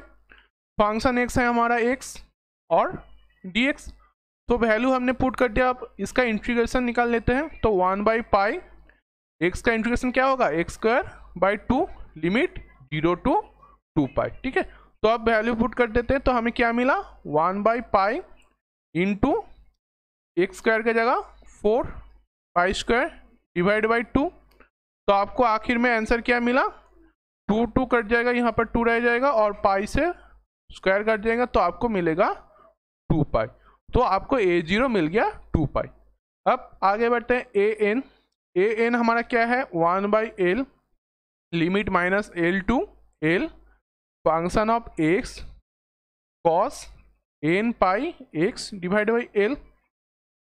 function X है हमारा एक्स और डी एक्स तो वैल्यू हमने पुट कर दिया, अब इसका इंटीग्रेशन निकाल लेते हैं। तो वन बाई पाई एक्स का इंटीग्रेशन क्या होगा? X square by two limit zero to two pi, ठीक है? तो अब वैल्यू पुट कर देते हैं तो हमें क्या मिला? One by pi into X square की जगह four pi square divide by two. तो आपको आखिर में आंसर क्या मिला? टू टू कट जाएगा, यहाँ पर टू रह जाएगा और पाई से स्क्वायर कट जाएगा तो आपको मिलेगा टू पाई। तो आपको ए ज़ीरो मिल गया टू पाई। अब आगे बढ़ते हैं ए एन ए एन हमारा क्या है? One by L minus L to L function of X cos N pi X divide by L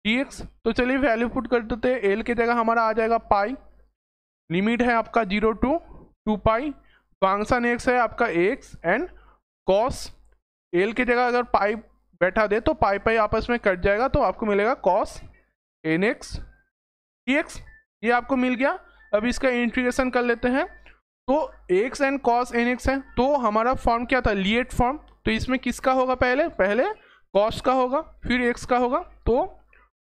D X तो चलिए वैल्यू पुट कर देते हैं। एल की जगह हमारा आ जाएगा पाई लिमिट है आपका zero to two pi function X है आपका एक्स एंड कॉस एल की जगह अगर पाई बैठा दे तो पाई पाई आपस में कट जाएगा तो आपको मिलेगा cos N X D X ये आपको मिल गया। अब इसका इंटीग्रेशन कर लेते हैं। तो X and cos N X है तो हमारा फॉर्म क्या था? लिएट फॉर्म तो इसमें किसका होगा पहले? पहले कॉस का होगा, फिर एक्स का होगा तो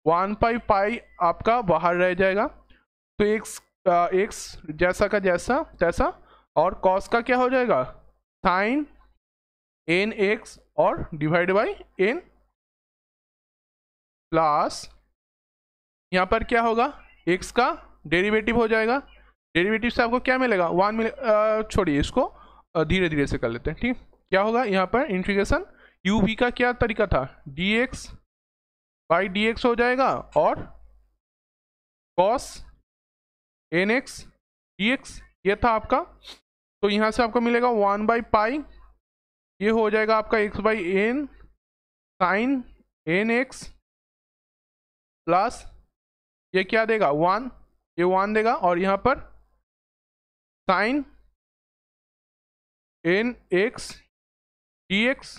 वन पाई पाई आपका बाहर रह जाएगा। तो एक्स एक्स जैसा का जैसा, तैसा, और कॉस का क्या हो जाएगा? साइन एन एक्स और डिवाइड बाई एन प्लस यहाँ पर क्या होगा? एक्स का डेरिवेटिव हो जाएगा। डेरिवेटिव से आपको क्या मिलेगा? वन मिले छोड़िए इसको। धीरे धीरे से कर लेते हैं, ठीक? क्या होगा? यहाँ पर इंटीग्रेशन यू वी का क्या तरीका था? D X by D X हो जाएगा और cos N X D X ये था आपका। तो यहाँ से आपको मिलेगा वन बाई पाई, ये हो जाएगा आपका X by N sine N X plus ये क्या देगा? वन, ये वन देगा और यहाँ पर sine N X D X,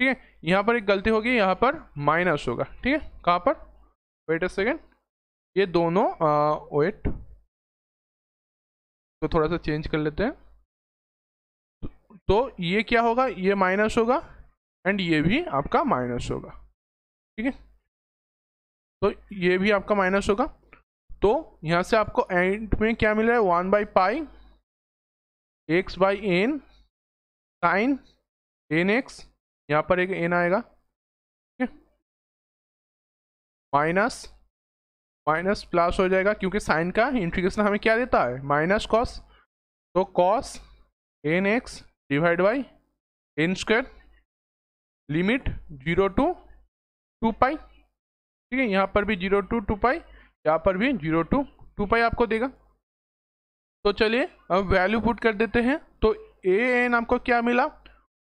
ठीक है? यहाँ पर एक गलती होगी, यहाँ पर माइनस होगा, ठीक है? कहाँ पर? वेट अ सेकेंड ये दोनों वेट तो थोड़ा सा चेंज कर लेते हैं। तो ये क्या होगा? ये माइनस होगा एंड ये भी आपका माइनस होगा, ठीक है? तो ये भी आपका माइनस होगा। तो यहाँ से आपको एंड में क्या मिल रहा है? One by pi X by N sine N X यहाँ पर एक एन आएगा, ठीक है? माइनस माइनस प्लस हो जाएगा, क्योंकि साइन का इंटीग्रेशन हमें क्या देता है? माइनस कॉस तो cos N X divide by N square limit zero to two pi ठीक है? यहाँ पर भी ज़ीरो टू टू पाई यहाँ पर भी ज़ीरो टू टू पाई आपको देगा। तो चलिए, अब वैल्यू पुट कर देते हैं। तो ए एन आपको क्या मिला?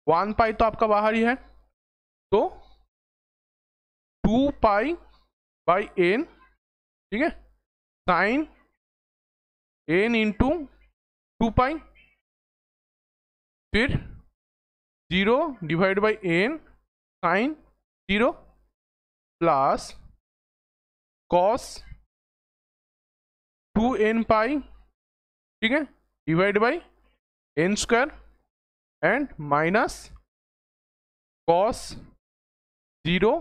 वन पाई तो आपका बाहर ही है। तो टू पाई बाई एन ठीक है? Sine N into two pi, फिर zero divide by N sine zero, plus cos N pi ठीक है? Divide by N square and minus cos zero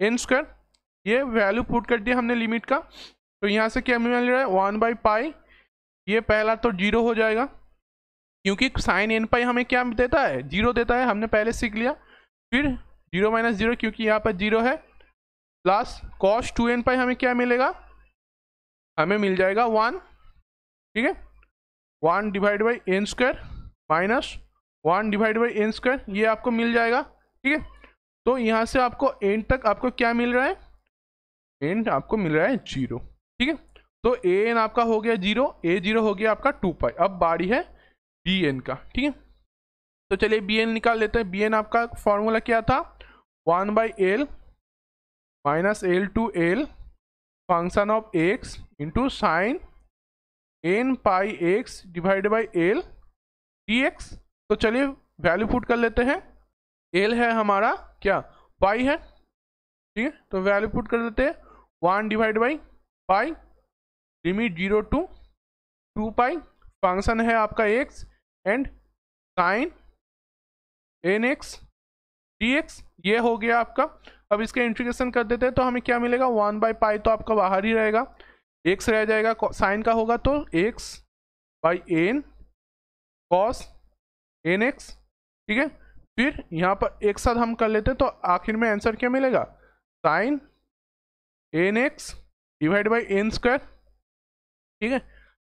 N square ये वैल्यू पुट कर दिया हमने limit का। तो यहाँ से क्या मिल रहा है? वन बाई पाई ये पहला तो ज़ीरो हो जाएगा। क्योंकि साइन एन पाई हमें क्या देता है? ज़ीरो देता है। हमने पहले सीख लिया। फिर ज़ीरो माइनस ज़ीरो क्योंकि यहाँ पर ज़ीरो है। Plus cos two N pi हमें क्या मिलेगा? हमें मिल जाएगा वन, ठीक है? One divide by N square minus one divide by N square, ये आपको मिल जाएगा, ठीक है? तो यहाँ से आपको एंड तक आपको क्या मिल रहा है? एंड आपको मिल रहा है ज़ीरो, ठीक है? तो ए एन आपका हो गया ज़ीरो, ए ज़ीरो हो गया आपका टू पाई। अब बारी है बी एन का, ठीक है? तो चलिए बी एन निकाल लेते हैं। बी एन आपका फॉर्मूला क्या था? One by L minus L to L function of X into sine N pi X divide by L D X तो चलिए वैल्यू पुट कर लेते हैं। एल है हमारा क्या? पाई है। ठीक है? तो वैल्यू पुट कर लेते हैं। One divide by pi limit zero to two pi function है आपका X and sine N X D X ये हो गया आपका। अब इसका इंटीग्रेशन कर देते हैं तो हमें क्या मिलेगा? वन बाई पाई तो आपका बाहर ही रहेगा। एक्स रह जाएगा साइन का होगा तो X by N cos N X ठीक है? फिर यहाँ पर एक साथ हम कर लेते हैं तो आखिर में आंसर क्या मिलेगा? Sine N X divide by N square ठीक है?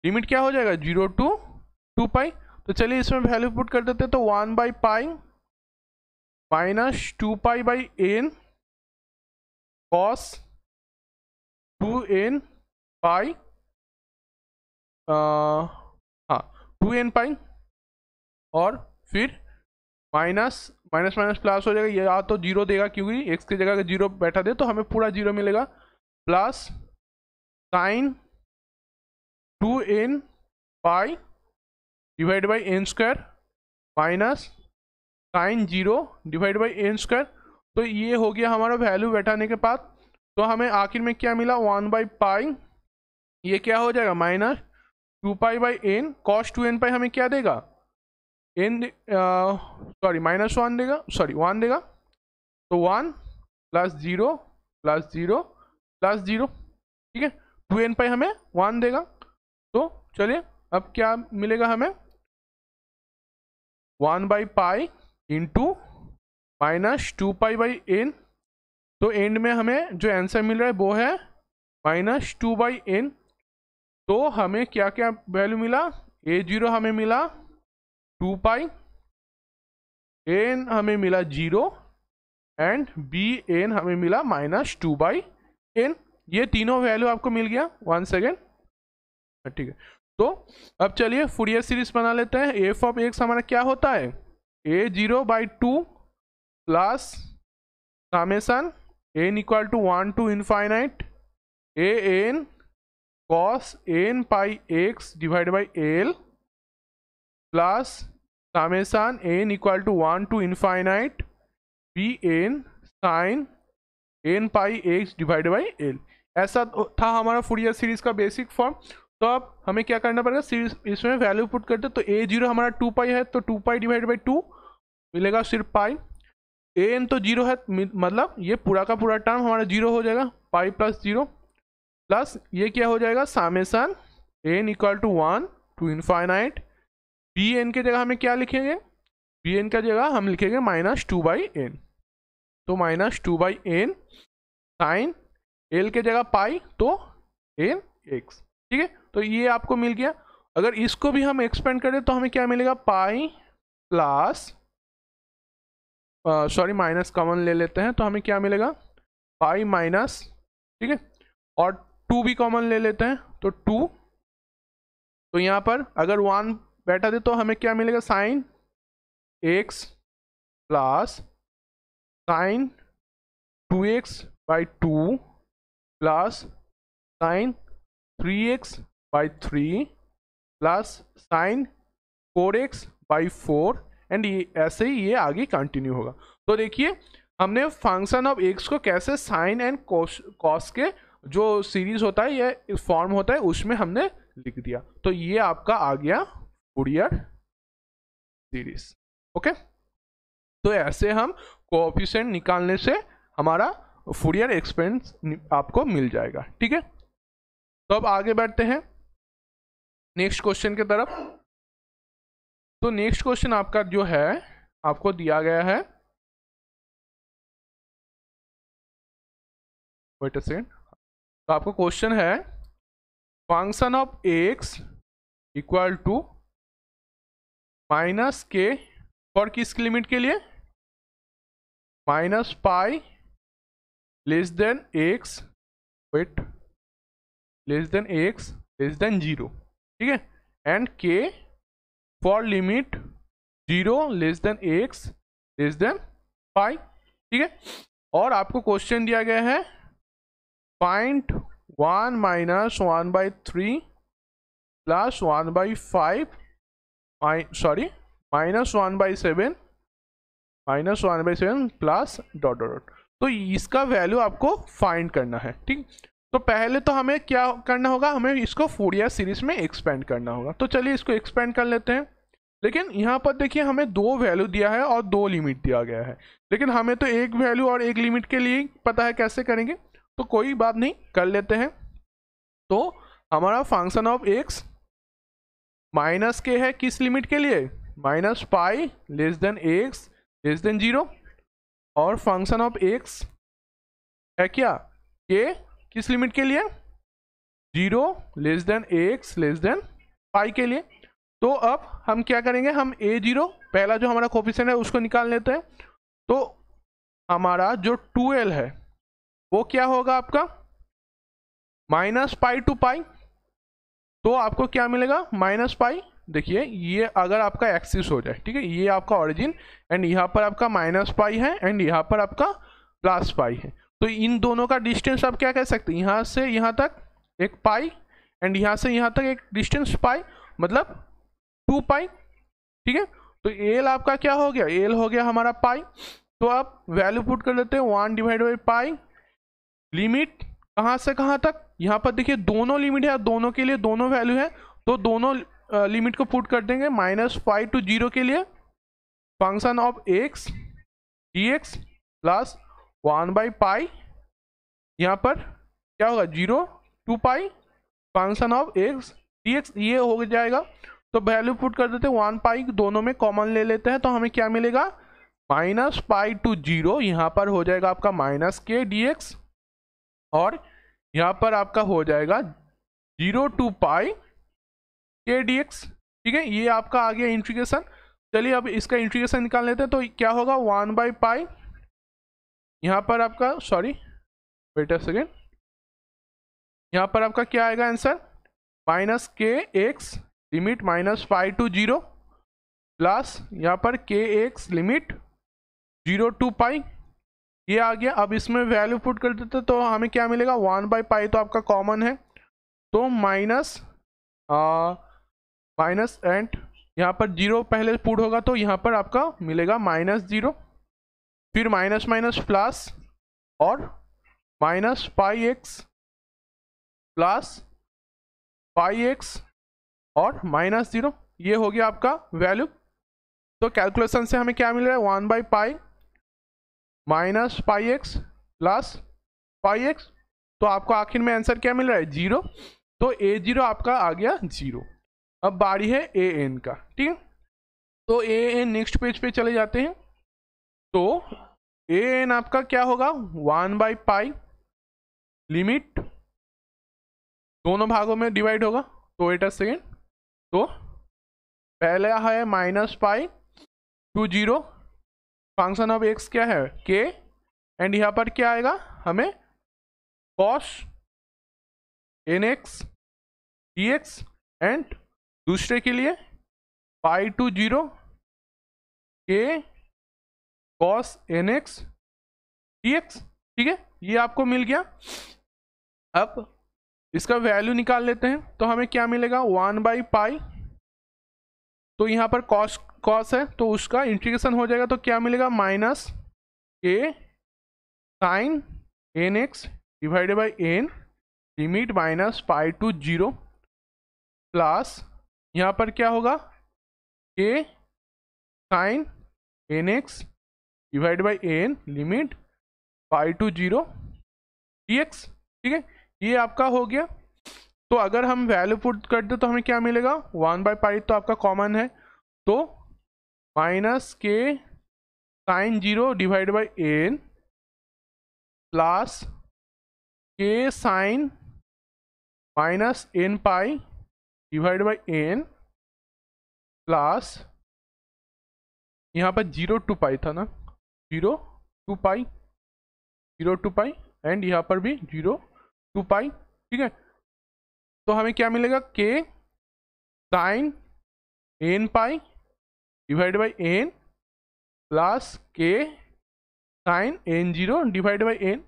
लिमिट क्या हो जाएगा? ज़ीरो टू टू पाई तो चलिए इसमें वैल्यू पुट कर देते हैं तो one by pi minus two pi by N cos two N pi हाँ टू एन पाई और फिर माइनस माइनस माइनस प्लस हो जाएगा। या तो ज़ीरो देगा क्योंकि एक्स की जगह ज़ीरो बैठा दे तो हमें पूरा ज़ीरो मिलेगा। Plus sine two N pi divide by N square minus sine zero divide by N square तो ये हो गया हमारा वैल्यू बैठाने के बाद। तो हमें आखिर में क्या मिला? वन बाई पाई ये क्या हो जाएगा? Minus two pi by N cos two N pi हमें क्या देगा? एन सॉरी माइनस वन देगा। सॉरी वन देगा। तो one plus zero plus zero plus zero ठीक है? टू एन पाई हमें वन देगा। तो चलिए, अब क्या मिलेगा हमें? One by pi into minus two pi by N तो एंड में हमें जो आंसर मिल रहा है वो है माइनस टू बाई एन। तो हमें क्या क्या वैल्यू मिला? ए ज़ीरो हमें मिला टू पाई, एन हमें मिला ज़ीरो एंड बी एन हमें मिला माइनस टू बाई एन। ये तीनों वैल्यू आपको मिल गया वन सेकेंड ठीक है। तो अब चलिए फुरियर सीरीज़ बना लेते हैं। एफ़ ऑफ़ एक्स हमारा क्या होता है? A zero by two plus summation N equal to one to infinite A N cos N pi X divide by L plus summation N equal to one to infinite B N sine N pi X divide by L ऐसा था हमारा Fourier series का basic form तो अब हमें क्या करना पड़ेगा? सीरीज़ इसमें वैल्यू पुट करते तो ए ज़ीरो हमारा टू पाई है तो two pi divide by two मिलेगा सिर्फ़ पाई ए एन तो ज़ीरो है मतलब ये पूरा का पूरा टर्म हमारा ज़ीरो हो जाएगा पाई प्लस ज़ीरो प्लस ये क्या हो जाएगा summation N equal to one to infinite B N की जगह हमें क्या लिखेंगे? बी एन का जगह हम लिखेंगे माइनस टू बाई एन तो minus two by N sine L के जगह पाई तो एन एक्स ठीक है? तो ये आपको मिल गया। अगर इसको भी हम एक्सपेंड करें तो हमें क्या मिलेगा? Pi plus sorry minus common ले लेते हैं तो हमें क्या मिलेगा? पाई माइनस ठीक है? और टू भी कॉमन ले लेते हैं तो टू तो यहाँ पर अगर वन बैठा दे तो हमें क्या मिलेगा? Sine X plus sine two X by two plus sine three X by three plus sine four X by four and ऐसे ही ये आगे कंटिन्यू होगा। तो देखिए, हमने फ़ंक्शन ऑफ़ एक्स को कैसे साइन एंड कॉस के जो सीरीज़ होता है, या फॉर्म होता है, उसमें हमने लिख दिया। तो ये आपका आ गया फुडियर सीरीज़ ओके तो ऐसे हम कोऑफिशिएंट निकालने से हमारा फुडियर एक्सपेंस आपको मिल जाएगा, ठीक है? तो अब आगे बढ़ते हैं। नेक्स्ट क्वेश्चन की तरफ़। तो नेक्स्ट क्वेश्चन आपका जो है, आपको दिया गया है। वेट अ तो आपको क्वेश्चन है function of X equal to minus K और किस लिमिट के लिए? Minus pi less than X wait less than X less than zero ठीक है? And K for limit zero less than X less than pi ठीक है? और आपको क्वेश्चन दिया गया है find one minus one by three plus one by five sorry minus one by seven minus one by seven plus dot dot dot तो इसका value आपको फाइंड करना है, ठीक? तो पहले तो हमें क्या करना होगा? हमें इसको फोरिया सीरीज़ में एक्सपेंड करना होगा। तो चलिए इसको एक्सपेंड कर लेते हैं। लेकिन यहाँ पर देखिए, हमें दो वैल्यू दिया है और दो लिमिट दिया गया है। लेकिन हमें तो एक वैल्यू और एक लिमिट के लिए पता है कैसे करेंगे? तो कोई बात नहीं, कर लेते हैं। तो हमारा फ़ंक्शन ऑफ़ एक्स माइनस के है किस लिमिट के लिए? Minus pi less than X less than zero और फ़ंक्शन ऑफ़ एक्स है क्या? के किस लिमिट के लिए? Zero less than X less than pi के लिए। तो अब हम क्या करेंगे? हम ए ज़ीरो, पहला जो हमारा कोफिशिएंट है, उसको निकाल लेते हैं। तो हमारा जो टू एल है, वो क्या होगा आपका? Minus pi to pi. तो आपको क्या मिलेगा? Minus pi. देखिए, ये अगर आपका एक्सिस हो जाए, ठीक है, ये आपका ओरिजिन एंड यहाँ पर आपका माइनस पाई है एंड यहाँ पर आपका प्लस पाई है। तो इन दोनों का डिस्टेंस आप क्या कह सकते हैं? यहाँ से यहाँ तक एक पाई एंड यहाँ से यहाँ तक एक डिस्टेंस पाई मतलब टू पाई ठीक है? तो एल आपका क्या हो गया? एल हो गया हमारा पाई तो आप वैल्यू पुट कर लेते हैं one divide by pi limit कहाँ से कहाँ तक? यहाँ पर देखिए, दोनों लिमिट है, दोनों के लिए दोनों वैल्यू है तो दोनों लिमिट को पुट कर देंगे माइनस फाइव टू ज़ीरो के लिए function of x d x plus one by pi, यहाँ पर क्या होगा? Zero, to pi, function of x d x ये हो जाएगा। तो वैल्यू पुट कर देते हैं, वन पाई दोनों में कॉमन ले लेते हैं तो हमें क्या मिलेगा? माइनस पाई टू ज़ीरो, यहाँ पर हो जाएगा आपका माइनस के डी एक्स और यहाँ पर आपका हो जाएगा ज़ीरो टू पाई के डी एक्स ठीक है? ये आपका आ गया इंट्रीगेशन चलिए अब इसका इंट्रीगेशन निकाल लेते हैं तो क्या होगा? वन बाई पाई यहाँ पर आपका सॉरी अ सेकेंड यहाँ पर आपका क्या आएगा answer minus k x limit minus five to zero plus यहाँ पर k x limit zero to pi ये आ गया। अब इसमें वैल्यू पुट कर देते तो हमें क्या मिलेगा? वन बाई पाई तो आपका कॉमन है। तो माइनस माइनस एंड यहाँ पर ज़ीरो पहले पुट होगा तो यहाँ पर आपका मिलेगा माइनस ज़ीरो फिर माइनस माइनस प्लस और minus pi x plus pi x और माइनस ज़ीरो। ये हो गया आपका वैल्यू। तो कैलकुलेशन से हमें क्या मिल रहा है? One by pi minus pi x plus pi x. तो आपको आखिर में आंसर क्या मिल रहा है? ज़ीरो। तो ए ज़ीरो आपका आ गया ज़ीरो। अब बारी है ए एन का, ठीक है? तो ए एन नेक्स्ट पेज पे चले जाते हैं। तो ए एन आपका क्या होगा? वन बाई पाई लिमिट दोनों भागों में डिवाइड होगा। तो एट अ सेकेंड तो पहले है minus pi to zero. Function of x क्या है? के। एंड यहाँ पर क्या आएगा? हमें cos n x d x and दूसरे के लिए pi to zero, k cos n x d x ठीक है? ये आपको मिल गया। अब इसका वैल्यू निकाल लेते हैं। तो हमें क्या मिलेगा? One by pi. तो यहाँ पर कॉस कॉस है तो उसका इंटीग्रेशन हो जाएगा। तो क्या मिलेगा? Minus a sine n x divided by n limit minus pi to zero plus यहाँ पर क्या होगा? A sine n x divide by a n limit pi to zero d x ठीक है? ये आपका हो गया। तो अगर हम वैल्यू पुट कर दे तो हमें क्या मिलेगा? वन बाई पाई तो आपका कॉमन है। तो minus k sine zero divide by a n plus k sine minus n pi divide by n plus, यहाँ पर ज़ीरो टू पाई था ना? Zero, to pi, zero, to pi and यहाँ पर भी ज़ीरो, टू पाई, ठीक है? तो हमें क्या मिलेगा? K sine n pi divide by n plus k sine n zero divide by n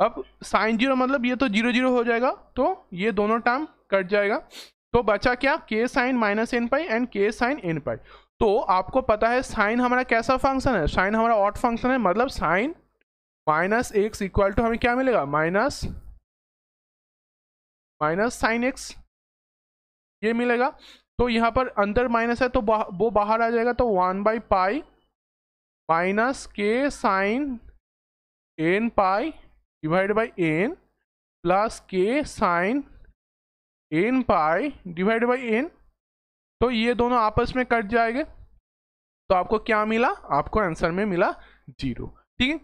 अब साइन ज़ीरो मतलब ये तो ज़ीरो ज़ीरो हो जाएगा तो ये दोनों टर्म कट जाएगा। तो बचा क्या? K sine minus n pi and k sine n pi. तो आपको पता है साइन हमारा कैसा फ़ंक्शन है? साइन हमारा ऑट फ़ंक्शन है मतलब sine minus x equal to हमें क्या मिलेगा? माइनस माइनस साइन एक्स ये मिलेगा। तो यहाँ पर अंदर माइनस है तो बा, वो बाहर आ जाएगा तो one by pi minus k sine n pi divide by n plus k sine n pi divide by n तो ये दोनों आपस में कट जाएँगे। तो आपको क्या मिला? आपको आंसर में मिला ज़ीरो। ठीक है?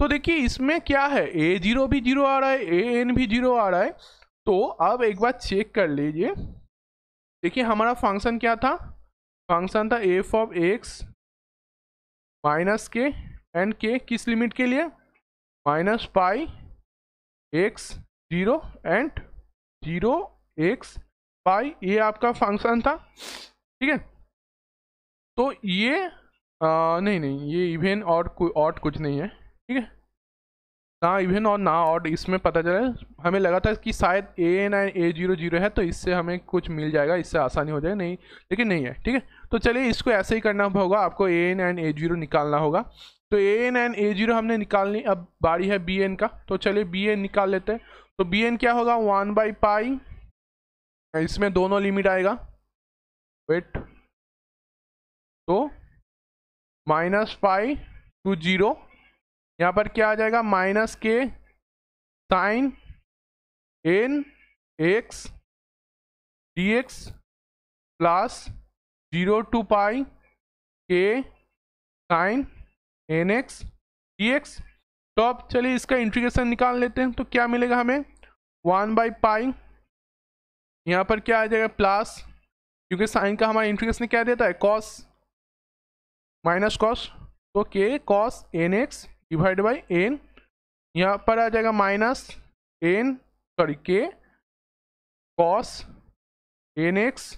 तो देखिए, इसमें क्या है? ए ज़ीरो भी ज़ीरो आ रहा है ए एन भी ज़ीरो आ रहा है। तो अब एक बार चेक कर लीजिए। देखिए, हमारा फ़ंक्शन क्या था? फ़ंक्शन था f of x minus k and k किस लिमिट के लिए? Minus pi x zero and zero x pi ये आपका फ़ंक्शन था ठीक है? तो ये आ, नहीं नहीं ये इवेन और कोई और कुछ नहीं है ठीक है? ना इवेन और ना और इसमें पता चला हमें लगा था कि शायद a and a zero zero है तो इससे हमें कुछ मिल जाएगा इससे आसानी हो जाएगा नहीं लेकिन नहीं है ठीक है? तो चलिए इसको ऐसे ही करना होगा आपको ए एंड ए ज़ीरो निकालना होगा। तो ए एंड ए ज़ीरो हमने निकालनी अब बारी है बी एन का तो चलिए बी एन निकाल लेते हैं। तो बी एन क्या होगा? वन बाई पाई इसमें दोनों लिमिट आएगा। वेट तो माइनस पाई टू ज़ीरो यहाँ पर क्या आ जाएगा? Minus k sine n x d x plus zero to pi k sine n x d x तो अब चलिए इसका इंटीग्रेशन निकाल लेते हैं। तो क्या मिलेगा हमें? वन बाई पाई यहाँ पर क्या आ जाएगा? प्लस क्योंकि साइन का हमारा इंटीग्रेशन क्या देता है? कॉस माइनस कॉस तो k cos n x divide by n यहाँ पर आ जाएगा minus n sorry k cos n x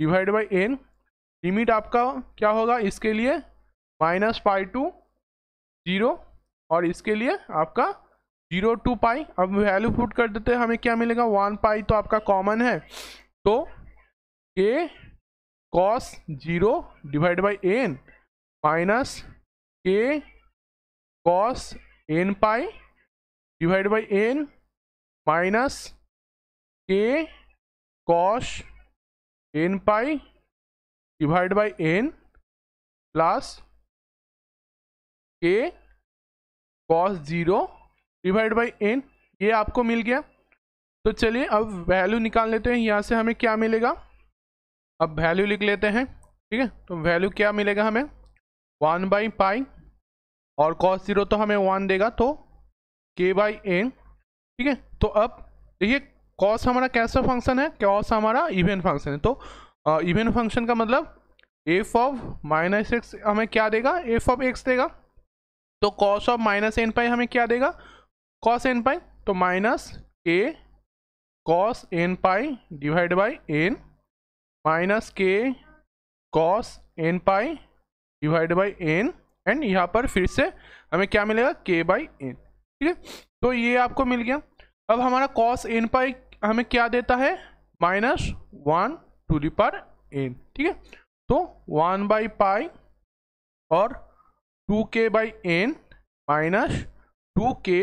divide by n limit आपका क्या होगा? इसके लिए माइनस पाई टू ज़ीरो और इसके लिए आपका ज़ीरो टू पाई, अब वैल्यू पुट कर देते हैं, हमें क्या मिलेगा? वन पाई तो आपका कॉमन है। तो k cos zero divide by n minus k cos n pi divide by n minus k cos n pi divide by n plus k cos zero divide by n, ये आपको मिल गया। तो चलिए, अब वैल्यू निकाल लेते हैं। यहाँ से हमें क्या मिलेगा? अब वैल्यू लिख लेते हैं, ठीक है? तो वैल्यू क्या मिलेगा हमें? वन बाई पाई, और कॉस ज़ीरो तो हमें वन देगा तो के बाई एन, ठीक है? तो अब देखिए कॉस हमारा कैसा फ़ंक्शन है? कॉस हमारा इवेन फ़ंक्शन है। तो इवेन फ़ंक्शन का मतलब एफ़ ऑफ़ माइनस एक्स हमें क्या देगा? एफ़ ऑफ़ एक्स देगा। तो cos of minus n pi हमें क्या देगा? कॉस एन पाई तो minus k cos n pi divide by n minus k cos n pi divide by n and यहाँ पर फिर से हमें क्या मिलेगा? के बाई एन ठीक है? तो ये आपको मिल गया। अब हमारा कॉस एन पाई हमें क्या देता है? Minus one to the power N ठीक है? तो वन बाई पाई और two k by n minus two k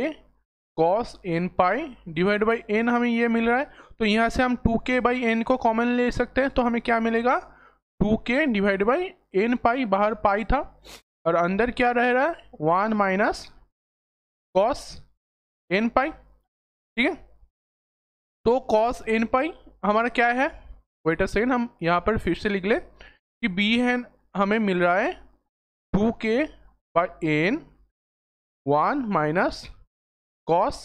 cos n pi divide by n हमें ये मिल रहा है तो यहाँ से हम टू के बाई एन को कॉमन ले सकते हैं तो हमें क्या मिलेगा? टू के डिवाइड बाई एन पाई बाहर पाई था, और अंदर क्या रह रहा है? One minus cos n pi ठीक है? तो कॉस एन पाई हमारा क्या है? वेट सेकेंड हम यहाँ पर फिर से लिख ले कि बी है हमें मिल रहा है two k by n one minus cos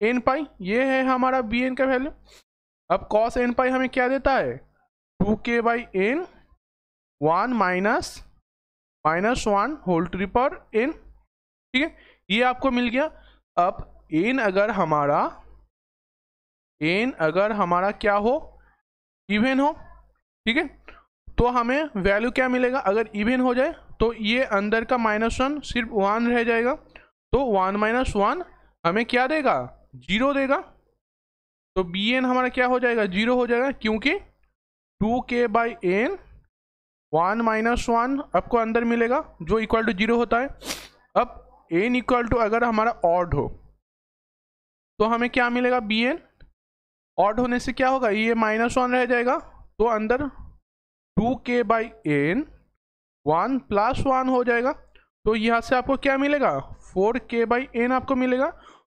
n pi ये है हमारा बी एन का वैल्यू अब कॉस एन पाई हमें क्या देता है? Two k by n one minus minus one whole to पर एन ठीक है? ये आपको मिल गया। अब एन अगर हमारा एन अगर हमारा क्या हो? इवेन हो। ठीक है? तो हमें वैल्यू क्या मिलेगा? अगर इवेन हो जाए तो ये अंदर का माइनस वन सिर्फ़ वन रह जाएगा। तो वन माइनस वन हमें क्या देगा? ज़ीरो देगा। तो बी एन हमारा क्या हो जाएगा? ज़ीरो हो जाएगा क्योंकि two k by n one minus one आपको अंदर मिलेगा, जो इक्वल टू ज़ीरो होता है। अब एन इक्वल टू अगर हमारा ऑड हो तो हमें क्या मिलेगा बी एन ऑड होने से क्या होगा? ये माइनस वन रह जाएगा। तो अंदर two k by n one plus one हो जाएगा। तो यहाँ से आपको क्या मिलेगा? फोर के बाई एन आपको मिलेगा।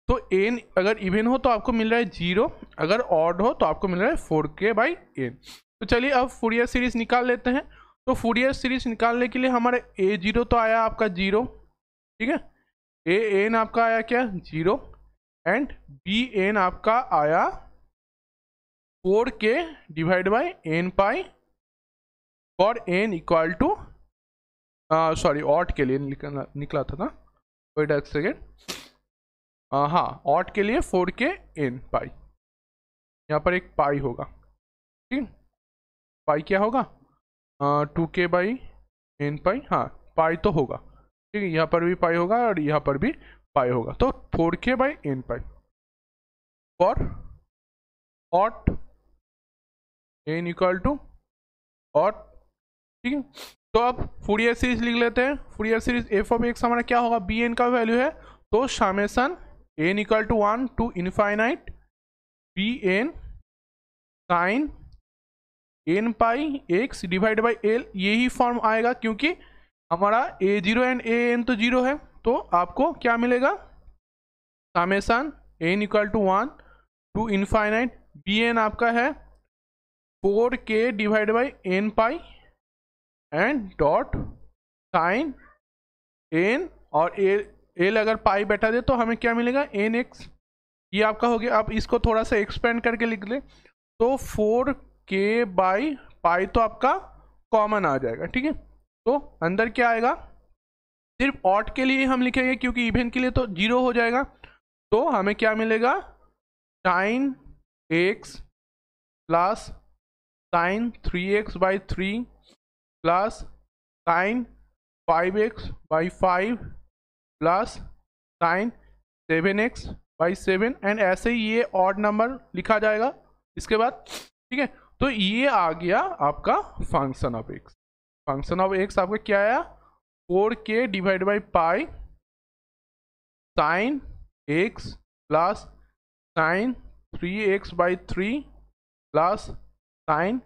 तो एन अगर इवन हो तो आपको मिल रहा है ज़ीरो। अगर ऑड हो तो आपको मिल रहा है फोर के बाई एन तो चलिए अब फूरियर सीरीज़ निकाल लेते हैं। तो फूरियर सीरीज़ निकालने के लिए हमारे ए ज़ीरो तो आया आपका ज़ीरो। ठीक है? ए एन आपका आया क्या? ज़ीरो। एंड बी एन आपका आया four k divide by n pi for n equal to sorry odd के लिए निकला निकला था ना? वेट एक सेकेंड हाँ ऑट के लिए फोर के एन पाई यहाँ पर एक पाई होगा। ठीक? पाई क्या होगा? टू के बाई एन पाई हाँ पाई तो होगा। ठीक? है यहाँ पर भी पाई होगा और यहाँ पर भी पाई होगा। तो four k by n pi for odd n equal to odd ठीक? है तो अब फूरियर सीरीज़ लिख लेते हैं। Fourier series f of x हमारा क्या होगा? बी एन का वैल्यू है। तो summation n equal to one to infinite b n sine n pi x divide by l यही फॉर्म आएगा क्योंकि हमारा a zero and a n तो ज़ीरो है। तो आपको क्या मिलेगा? Summation n equal to one to infinite b n आपका है। Four k divide by n pi and dot sine n और ए, एल अगर पाई बैठा दे तो हमें क्या मिलेगा? N x. ये आपका हो गया। आप इसको थोड़ा सा एक्सपेंड करके लिख ले। तो फोर के बाई पाई तो आपका कॉमन आ जाएगा, ठीक है? तो अंदर क्या आएगा? सिर्फ़ ऑट के लिए हम लिखेंगे क्योंकि इवेंट के लिए तो ज़ीरो हो जाएगा। तो हमें क्या मिलेगा? Sine x plus sine three x by three plus sine five x by five plus sine seven x by seven and ऐसे ही ये ऑड नंबर लिखा जाएगा इसके बाद, ठीक है? तो ये आ गया आपका function of x function of x आपका क्या आया? Four k divide by pi sine x plus sine three x by three plus sine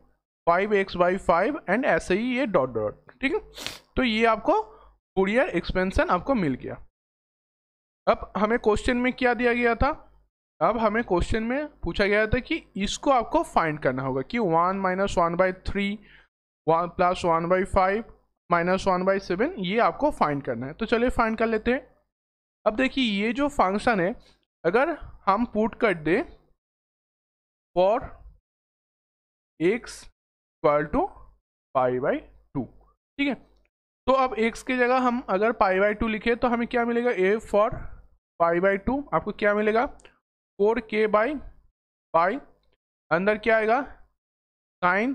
five x by five and ऐसे ही ये डॉट डॉट ठीक है? तो ये आपको फूरियर एक्सपेंशन आपको मिल गया। अब हमें क्वेश्चन में क्या दिया गया था? अब हमें क्वेश्चन में पूछा गया था कि इसको आपको फाइंड करना होगा कि one minus one by three one plus one by five minus one by seven ये आपको फाइंड करना है। तो चलिए फाइंड कर लेते हैं। अब देखिए, ये जो फ़ंक्शन है, अगर हम पुट कर दें for x equal to pi by two ठीक है? तो अब एक्स की जगह हम अगर पाई बाई टू लिखे तो हमें क्या मिलेगा? A for pi by two आपको क्या मिलेगा? फोर के बाई पाई अंदर क्या आएगा? Sine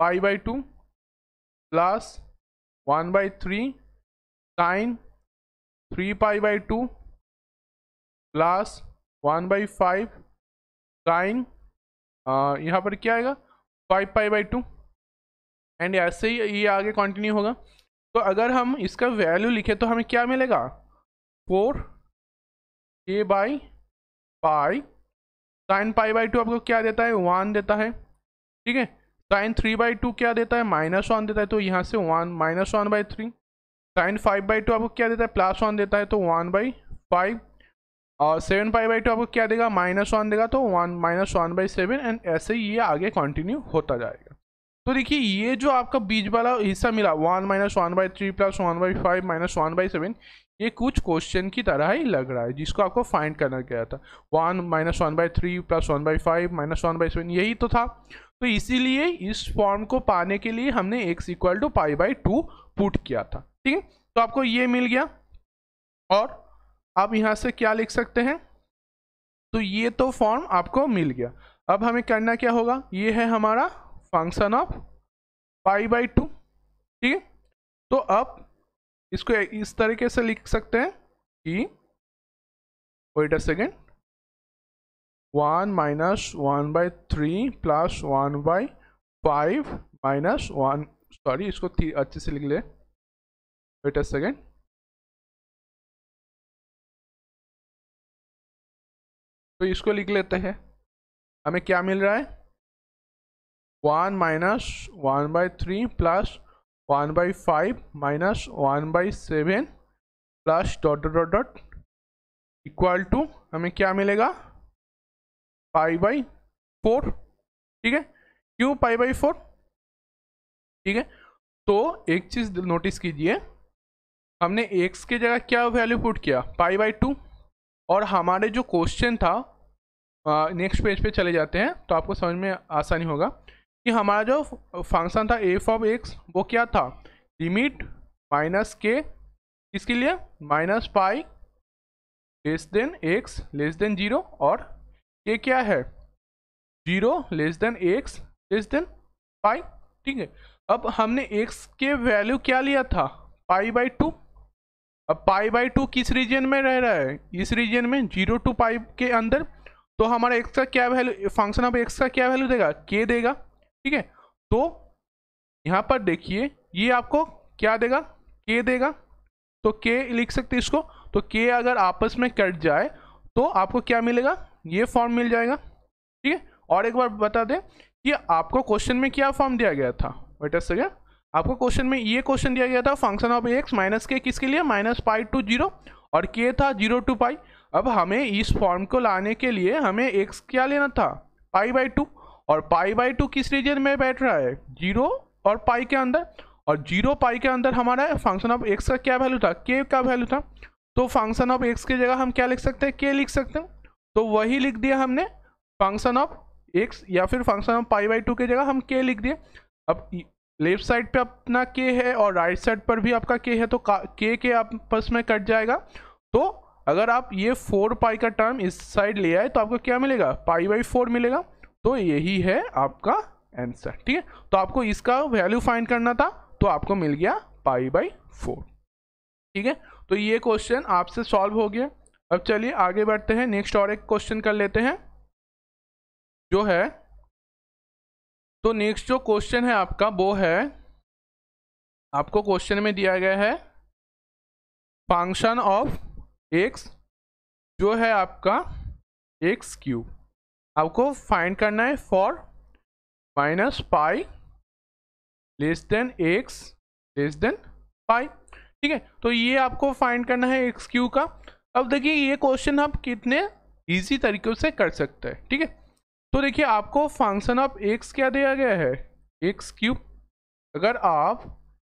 pi by two plus one by three sine three pi by two plus one by five sine यहाँ पर क्या आएगा? Five pi by two and ऐसे ही ये आगे कंटिन्यू होगा। तो अगर हम इसका वैल्यू लिखे तो हमें क्या मिलेगा? Four a by pi sine pi by two आपको क्या देता है? वन देता है। ठीक है? साइन थ्री बाई टू क्या देता है? माइनस वन देता है। तो यहाँ से one minus one by three sine five by two आपको क्या देता है? प्लस वन देता है। तो वन बाई फाइव और सेवन पाई बाई टू आपको क्या देगा? माइनस वन देगा। तो one minus one by seven and ऐसे ही ये आगे कंटिन्यू होता जाएगा। तो देखिए, ये जो आपका बीच वाला हिस्सा मिला one minus one by three plus one by five minus one by seven ये कुछ क्वेश्चन की तरह ही लग रहा है, जिसको आपको फाइंड करना गया था। One minus one by three plus one by five minus one by seven यही तो था। तो इसीलिए इस फॉर्म को पाने के लिए हमने x equal to pi by two put किया था। ठीक है? तो आपको ये मिल गया। और आप यहाँ से क्या लिख सकते हैं? तो ये तो फॉर्म आपको मिल गया। अब हमें करना क्या होगा? ये है हमारा function of pi by two ठीक है? तो अब इसको इस तरीके से लिख सकते हैं कि wait a second one minus one by three plus one by five minus one sorry इसको अच्छे से लिख ले। वेट अ सेकेंड तो इसको लिख लेते हैं। हमें क्या मिल रहा है? One minus one by three plus one by five minus one by seven plus dot dot dot equal to हमें क्या मिलेगा? पाई बाई फोर, ठीक है? क्यों पाई बाई फोर? ठीक है? तो एक चीज़ नोटिस कीजिए, हमने एक्स के जगह क्या वैल्यू पुट किया? Pi by two. और हमारे जो क्वेश्चन था नेक्स्ट पेज पे चले जाते हैं तो आपको समझ में आसानी होगा। कि हमारा जो फ़ंक्शन था एफ़ ऑफ़ एक्स वो क्या था? लिमिट माइनस के इसके लिए? Minus pi less than x less than zero और के क्या है? Zero less than x less than pi ठीक है? अब हमने एक्स के वैल्यू क्या लिया था? पाई बाई टू अब पाई बाई टू किस रीजन में रह रहा है? इस रीजन में ज़ीरो टू पाई के अंदर। तो हमारा एक्स का क्या वैल्यू फ़ंक्शन ऑफ़ एक्स का क्या वैल्यू देगा? के देगा। ठीक है? तो यहाँ पर देखिए, ये आपको क्या देगा? के देगा। तो के लिख सकते इसको। तो के अगर आपस में कट जाए तो आपको क्या मिलेगा? ये फॉर्म मिल जाएगा। ठीक है? और एक बार बता दें कि आपको क्वेश्चन में क्या फॉर्म दिया गया था? वेट सेकेंड आपको क्वेश्चन में ये क्वेश्चन दिया गया था फ़ंक्शन ऑफ़ एक्स माइनस के किसके लिए? माइनस पाई टू ज़ीरो और के था ज़ीरो टू पाई अब हमें इस फॉर्म को लाने के लिए हमें एक्स क्या लेना था? पाई बाई टू और पाई बाई टू किस रीजन में बैठ रहा है? ज़ीरो और पाई के अंदर। और ज़ीरो पाई के अंदर हमारा फ़ंक्शन ऑफ़ एक्स का क्या वैल्यू था? के का वैल्यू था। तो फ़ंक्शन ऑफ़ एक्स की जगह हम क्या लिख सकते हैं? के लिख सकते हैं। तो वही लिख दिया हमने। फ़ंक्शन ऑफ़ एक्स या फिर function of pi by two की जगह हम के लिख दिए। अब लेफ़्ट साइड पे अपना के है और राइट साइड पर भी आपका के है तो के के आपस में कट जाएगा। तो अगर आप ये फोर पाई का टर्म इस साइड ले आए तो आपको क्या मिलेगा? पाई बाई फोर मिलेगा। तो यही है आपका आंसर ठीक है? तो आपको इसका वैल्यू फाइंड करना था तो आपको मिल गया पाई बाई फोर ठीक है? तो ये क्वेश्चन आपसे सॉल्व हो गया। अब चलिए आगे बढ़ते हैं नेक्स्ट और एक क्वेश्चन कर लेते हैं। जो है तो नेक्स्ट जो क्वेश्चन है आपका, वो है, आपको क्वेश्चन में दिया गया है फ़ंक्शन ऑफ़ एक्स जो है आपका एक्स क्यूब आपको फाइंड करना है for minus pi less than x less than pi ठीक है तो ये आपको फाइंड करना है एक्स क्यू का। अब देखिए, ये क्वेश्चन आप कितने इजी तरीके से कर सकते हैं, ठीक है? तो देखिए, आपको फ़ंक्शन ऑफ़ एक्स क्या दिया गया है? एक्स क्यूब अगर आप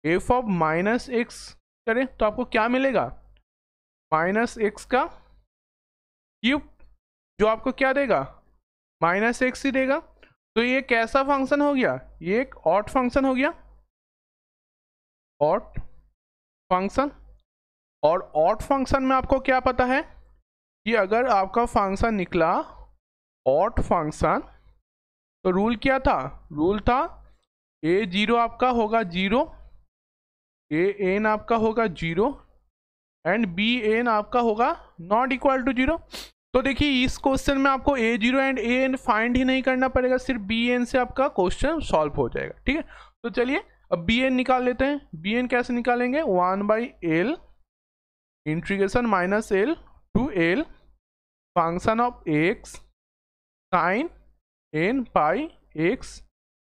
एफ़ ऑफ़ माइनस एक्स करें तो आपको क्या मिलेगा? माइनस एक्स का क्यूब जो आपको क्या देगा? माइनस एक्स ही देगा। तो ये कैसा फ़ंक्शन हो गया? ये एक ऑट फ़ंक्शन हो गया। Odd function. और ऑट फ़ंक्शन में आपको क्या पता है? कि अगर आपका फ़ंक्शन निकला ऑट फ़ंक्शन तो रूल क्या था? रूल था, ए ज़ीरो आपका होगा ज़ीरो, ए एन आपका होगा ज़ीरो, एंड बी एन आपका होगा नॉट इक्वल टू ज़ीरो। तो देखिए, इस क्वेश्चन में आपको a zero and a n find ही नहीं करना पड़ेगा, सिर्फ़ बी एन से आपका क्वेश्चन सॉल्व हो जाएगा, ठीक है? तो चलिए, अब बी एन निकाल लेते हैं। बी एन कैसे निकालेंगे? One by l integration minus l to l function of x sine n pi x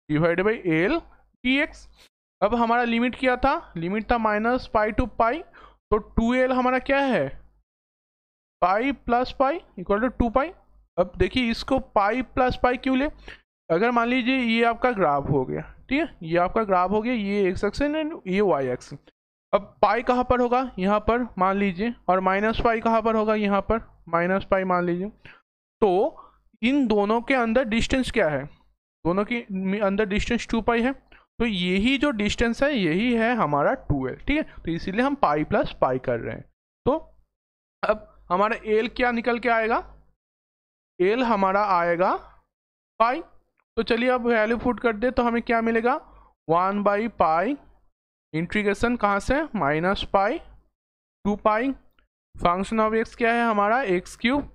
divide by l d x अब हमारा लिमिट क्या था? लिमिट था माइनस पाई टू पाई तो टू एल हमारा क्या है? Pi plus pi equal to two pi. अब देखिए इसको पाई प्लस पाई क्यों ले? अगर मान लीजिए ये आपका ग्राफ हो गया, ठीक है? ये आपका ग्राफ हो गया, ये एक्स एक्सन एंड ये वाई एक्स अब पाई कहाँ पर होगा? यहाँ पर मान लीजिए, और माइनस पाई कहाँ पर होगा? यहाँ पर माइनस पाई मान लीजिए। तो इन दोनों के अंदर डिस्टेंस क्या है? दोनों के अंदर डिस्टेंस टू पाई है। तो यही जो डिस्टेंस है, यही है हमारा टू ठीक है? तो इसीलिए हम पाई प्लस पाई कर रहे हैं। तो अब हमारा एल क्या निकल के आएगा? एल हमारा आएगा पाई। तो चलिए अब वैल्यू पुट कर दे तो हमें क्या मिलेगा? One by pi. इंट्रीगेशन कहाँ से? Minus pi. To pi. Function of x क्या है हमारा? X cube.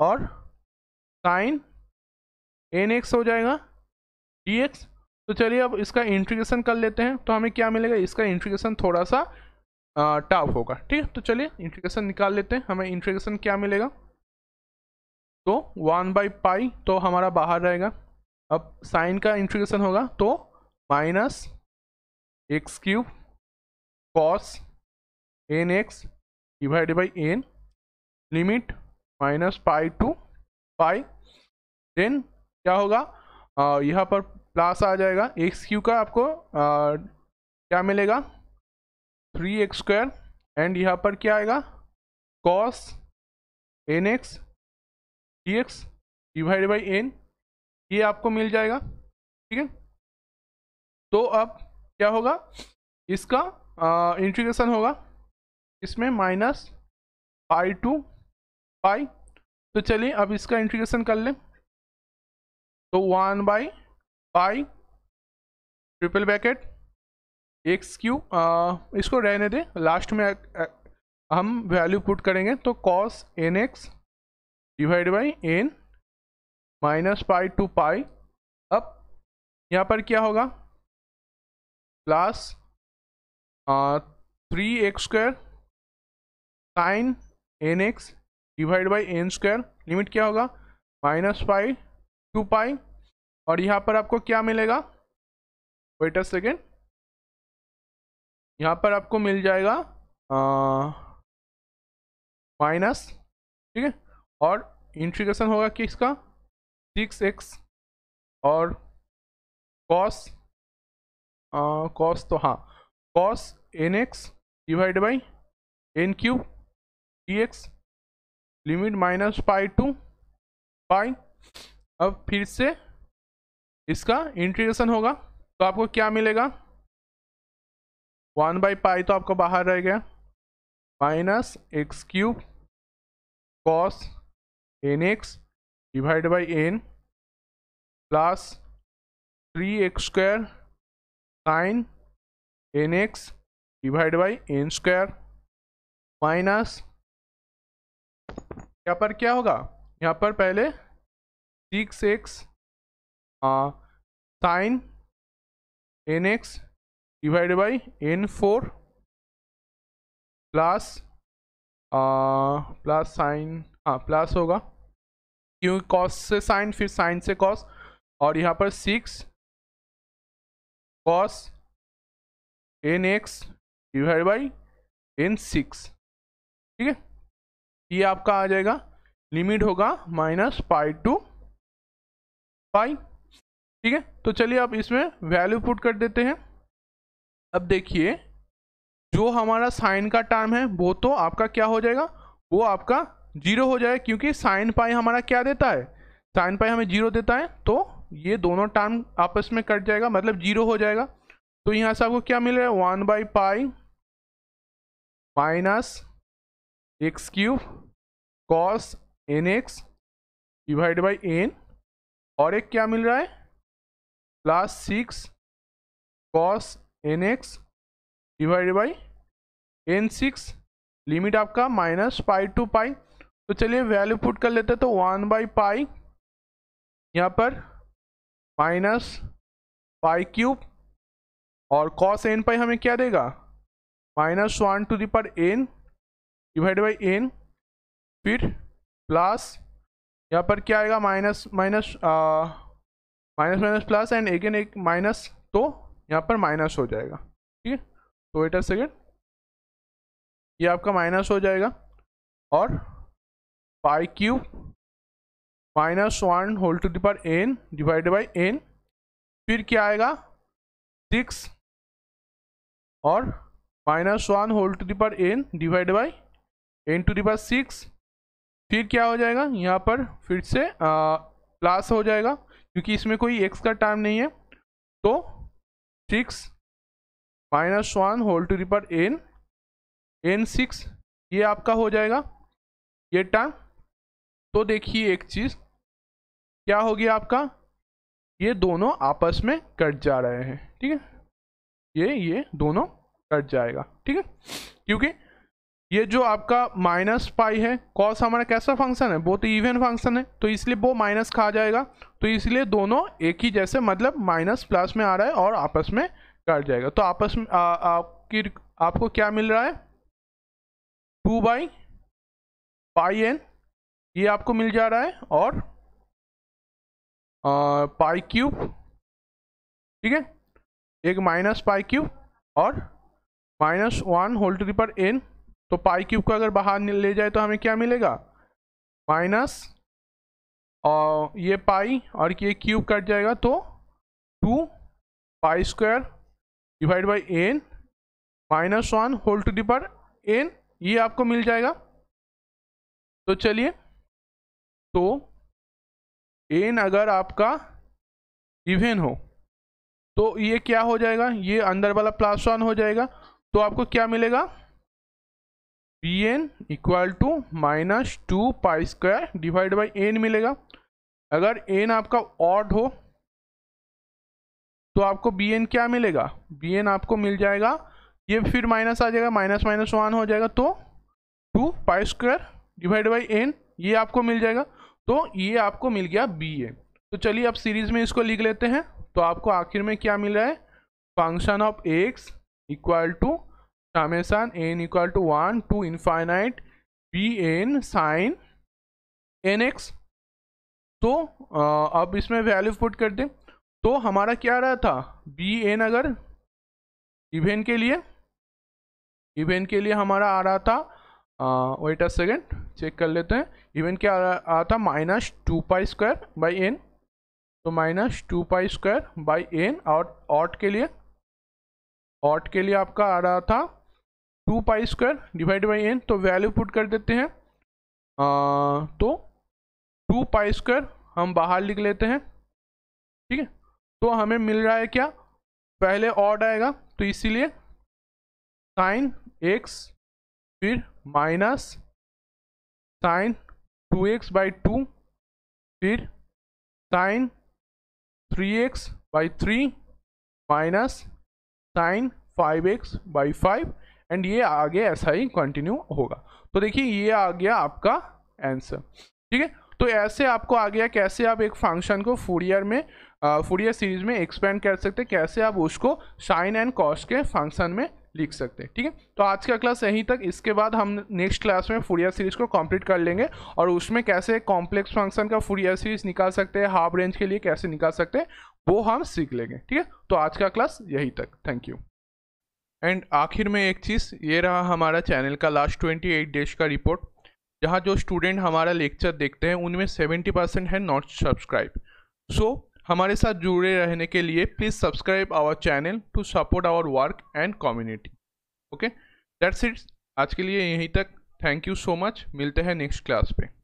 और साइन एन एक्स हो जाएगा। D x. तो चलिए अब इसका इंट्रीगेशन कर लेते हैं। तो हमें क्या मिलेगा? इसका इंट्रीगेशन थोड़ा सा टफ होगा ठीक है? तो चलिए इंट्रीगेशन निकाल लेते हैं। हमें इंट्रीगेशन क्या मिलेगा? तो वन बाई पाई तो हमारा बाहर रहेगा। अब साइन का इंट्रीगेशन होगा तो minus x cube cos n x divide by n limit minus pi to pi then क्या होगा? यहाँ पर प्लस आ जाएगा। एक्स क्यू का आपको आ, क्या मिलेगा? थ्री एक्स स्क्वायर एंड यहाँ पर क्या आएगा? Cos n x d x divide by n ये आपको मिल जाएगा, ठीक है? तो अब क्या होगा? इसका इंटीग्रेशन होगा, इसमें माइनस पाई टू पाई तो चलिए अब इसका इंटीग्रेशन कर लें। तो one by pi triple bracket x cube इसको रहने दें। लास्ट में हम वैल्यू पुट करेंगे तो cos n x divide by n minus pi to pi अब यहाँ पर क्या होगा? Plus three x square sine n x divide by n square limit क्या होगा? माइनस पाई टू पाई और यहाँ पर आपको क्या मिलेगा? वेट अ सेकेंड यहाँ पर आपको मिल जाएगा माइनस ठीक है? और इंट्रीगेशन होगा किसका? सिक्स एक्स और कॉस कॉस तो हाँ cos n x divide by n cube d x limit minus pi to pi अब फिर से इसका इंटीग्रेशन होगा तो आपको क्या मिलेगा? वन बाई पाई तो आपको बाहर रह गया। Minus x cube cos n x divide by n plus three x square sine n x divide by n square minus. यहाँ पर क्या होगा? यहाँ पर पहले six x sine n x by n four plus plus sine हाँ plus होगा। क्योंकि कॉस से साइन फिर साइन से कॉस और यहाँ पर six cos n x divide by n six ठीक है? ये आपका आ जाएगा। लिमिट होगा माइनस पाई टू पाई ठीक है? तो चलिए आप इसमें वैल्यू पुट कर देते हैं। अब देखिए, जो हमारा साइन का टर्म है, वो तो आपका क्या हो जाएगा? वो आपका ज़ीरो हो जाएगा, क्योंकि साइन पाई हमारा क्या देता है? साइन पाई हमें ज़ीरो देता है तो ये दोनों टर्म आपस में कट जाएगा मतलब ज़ीरो हो जाएगा। तो यहाँ से आपको क्या मिल रहा है? One by pi minus x cube cos n x divide by n और एक क्या मिल रहा है? Plus six cos n x divide by n six limit आपका माइनस पाई टू पाई तो चलिए वैल्यू पुट कर लेते तो वन बाई पाई यहाँ पर माइनस पाई क्यूब और कॉस एन पाई हमें क्या देगा? Minus one to the power n divide by n फिर प्लस यहाँ पर क्या आएगा? Minus minus minus minus plus and again एक माइनस तो यहाँ पर माइनस हो जाएगा, ठीक है? तो वेट अ सेकेंड ये आपका माइनस हो जाएगा और pi cube minus one whole to the power n divide by n फिर क्या आएगा? सिक्स और minus one whole to the power n divide by n to the power six फिर क्या हो जाएगा? यहाँ पर फिर से प्लस हो जाएगा, क्योंकि इसमें कोई एक्स का टर्म नहीं है। तो six minus one whole to the power n n six ये आपका हो जाएगा। ये टर्म तो देखिए एक चीज़, क्या हो गया आपका? ये दोनों आपस में कट जा रहे हैं, ठीक है? ये ये दोनों कट जाएगा, ठीक है? क्योंकि ये जो आपका माइनस पाई है कॉस हमारा कैसा फ़ंक्शन है? वो तो इवन फ़ंक्शन है तो इसलिए वो माइनस खा जाएगा। तो इसलिए दोनों एक ही जैसे मतलब माइनस प्लस में आ रहा है और आपस में कट जाएगा। तो आपस में आ, आपकी आपको क्या मिल रहा है? टू बाई पाई एन ये आपको मिल जा रहा है और आ, पाई क्यूब ठीक है? एक माइनस पाई क्यूब और minus one whole power n तो पाई क्यूब को अगर बाहर ले जाए तो हमें क्या मिलेगा? माइनस, और ये पाई और ये क्यूब कट जाएगा तो two pi square divide by n minus one whole to the power n, ये आपको मिल जाएगा। तो चलिए तो एन अगर आपका इवेन हो तो ये क्या हो जाएगा? ये अंदर वाला प्लस वन हो जाएगा। तो आपको क्या मिलेगा? B n equal to minus two pi square divide by n मिलेगा। अगर एन आपका ऑड हो तो आपको बी एन क्या मिलेगा? बी एन आपको मिल जाएगा। ये फिर माइनस आ जाएगा माइनस माइनस वन हो जाएगा। तो two pi square divide by n ये आपको मिल जाएगा। तो ये आपको मिल गया बी एन तो चलिए अब सीरीज़ में इसको लिख लेते हैं। तो आपको आखिर में क्या मिल रहा है? Function of x equal to equal to one to infinite b n sine n x तो अब इसमें वैल्यू पुट कर दें। तो हमारा क्या रहा था? बी एन अगर इवेंट के लिए इवेंट के लिए हमारा आ रहा था वेट अ सेकेंड चेक कर लेते हैं। इवेंट क्या आ रहा था? Minus two pi square by n तो minus two pi square by n और ऑट के लिए ऑट के लिए आपका आ रहा था two pi square divide by n तो वैल्यू पुट कर देते हैं। आ, तो टू पाई स्क्वायर हम बाहर लिख लेते हैं। ठीक है? तो हमें मिल रहा है क्या? पहले ऑड आएगा तो इसीलिए साइन एक्स फिर minus sine two x by two फिर sine three x by three minus sine five x by five. And ये आगे ऐसा ही कंटिन्यू होगा। तो देखिए, ये आ गया आपका आंसर ठीक है? तो ऐसे आपको आ गया कैसे आप एक फ़ंक्शन को फूरियर में फूरियर सीरीज़ में एक्सपेंड कर सकते हैं कैसे आप उसको साइन एंड कॉस के फ़ंक्शन में लिख सकते हैं ठीक है? तो आज का क्लास यहीं तक। इसके बाद हम नेक्स्ट क्लास में फूरियर सीरीज़ को कंप्लीट कर लेंगे और उसमें कैसे कॉम्प्लेक्स फ़ंक्शन का फूरियर सीरीज़ निकाल सकते हैं हाफ़ रेंज के लिए कैसे निकाल सकते हैं वो हम सीख लेंगे, ठीक है? तो आज का क्लास यहीं तक। थैंक यू एंड आखिर में एक चीज़, ये रहा हमारा चैनल का लास्ट ट्वेंटी एट डेज़ का रिपोर्ट, जहाँ जो स्टूडेंट हमारा लेक्चर देखते हैं, उनमें सेवेंटी परसेंट है नॉट सब्सक्राइब। सो, हमारे साथ जुड़े रहने के लिए please subscribe our channel to support our work and community. Okay? That's it's आज के लिए यहीं तक। थैंक यू सो मच मिलते हैं नेक्स्ट क्लास पे।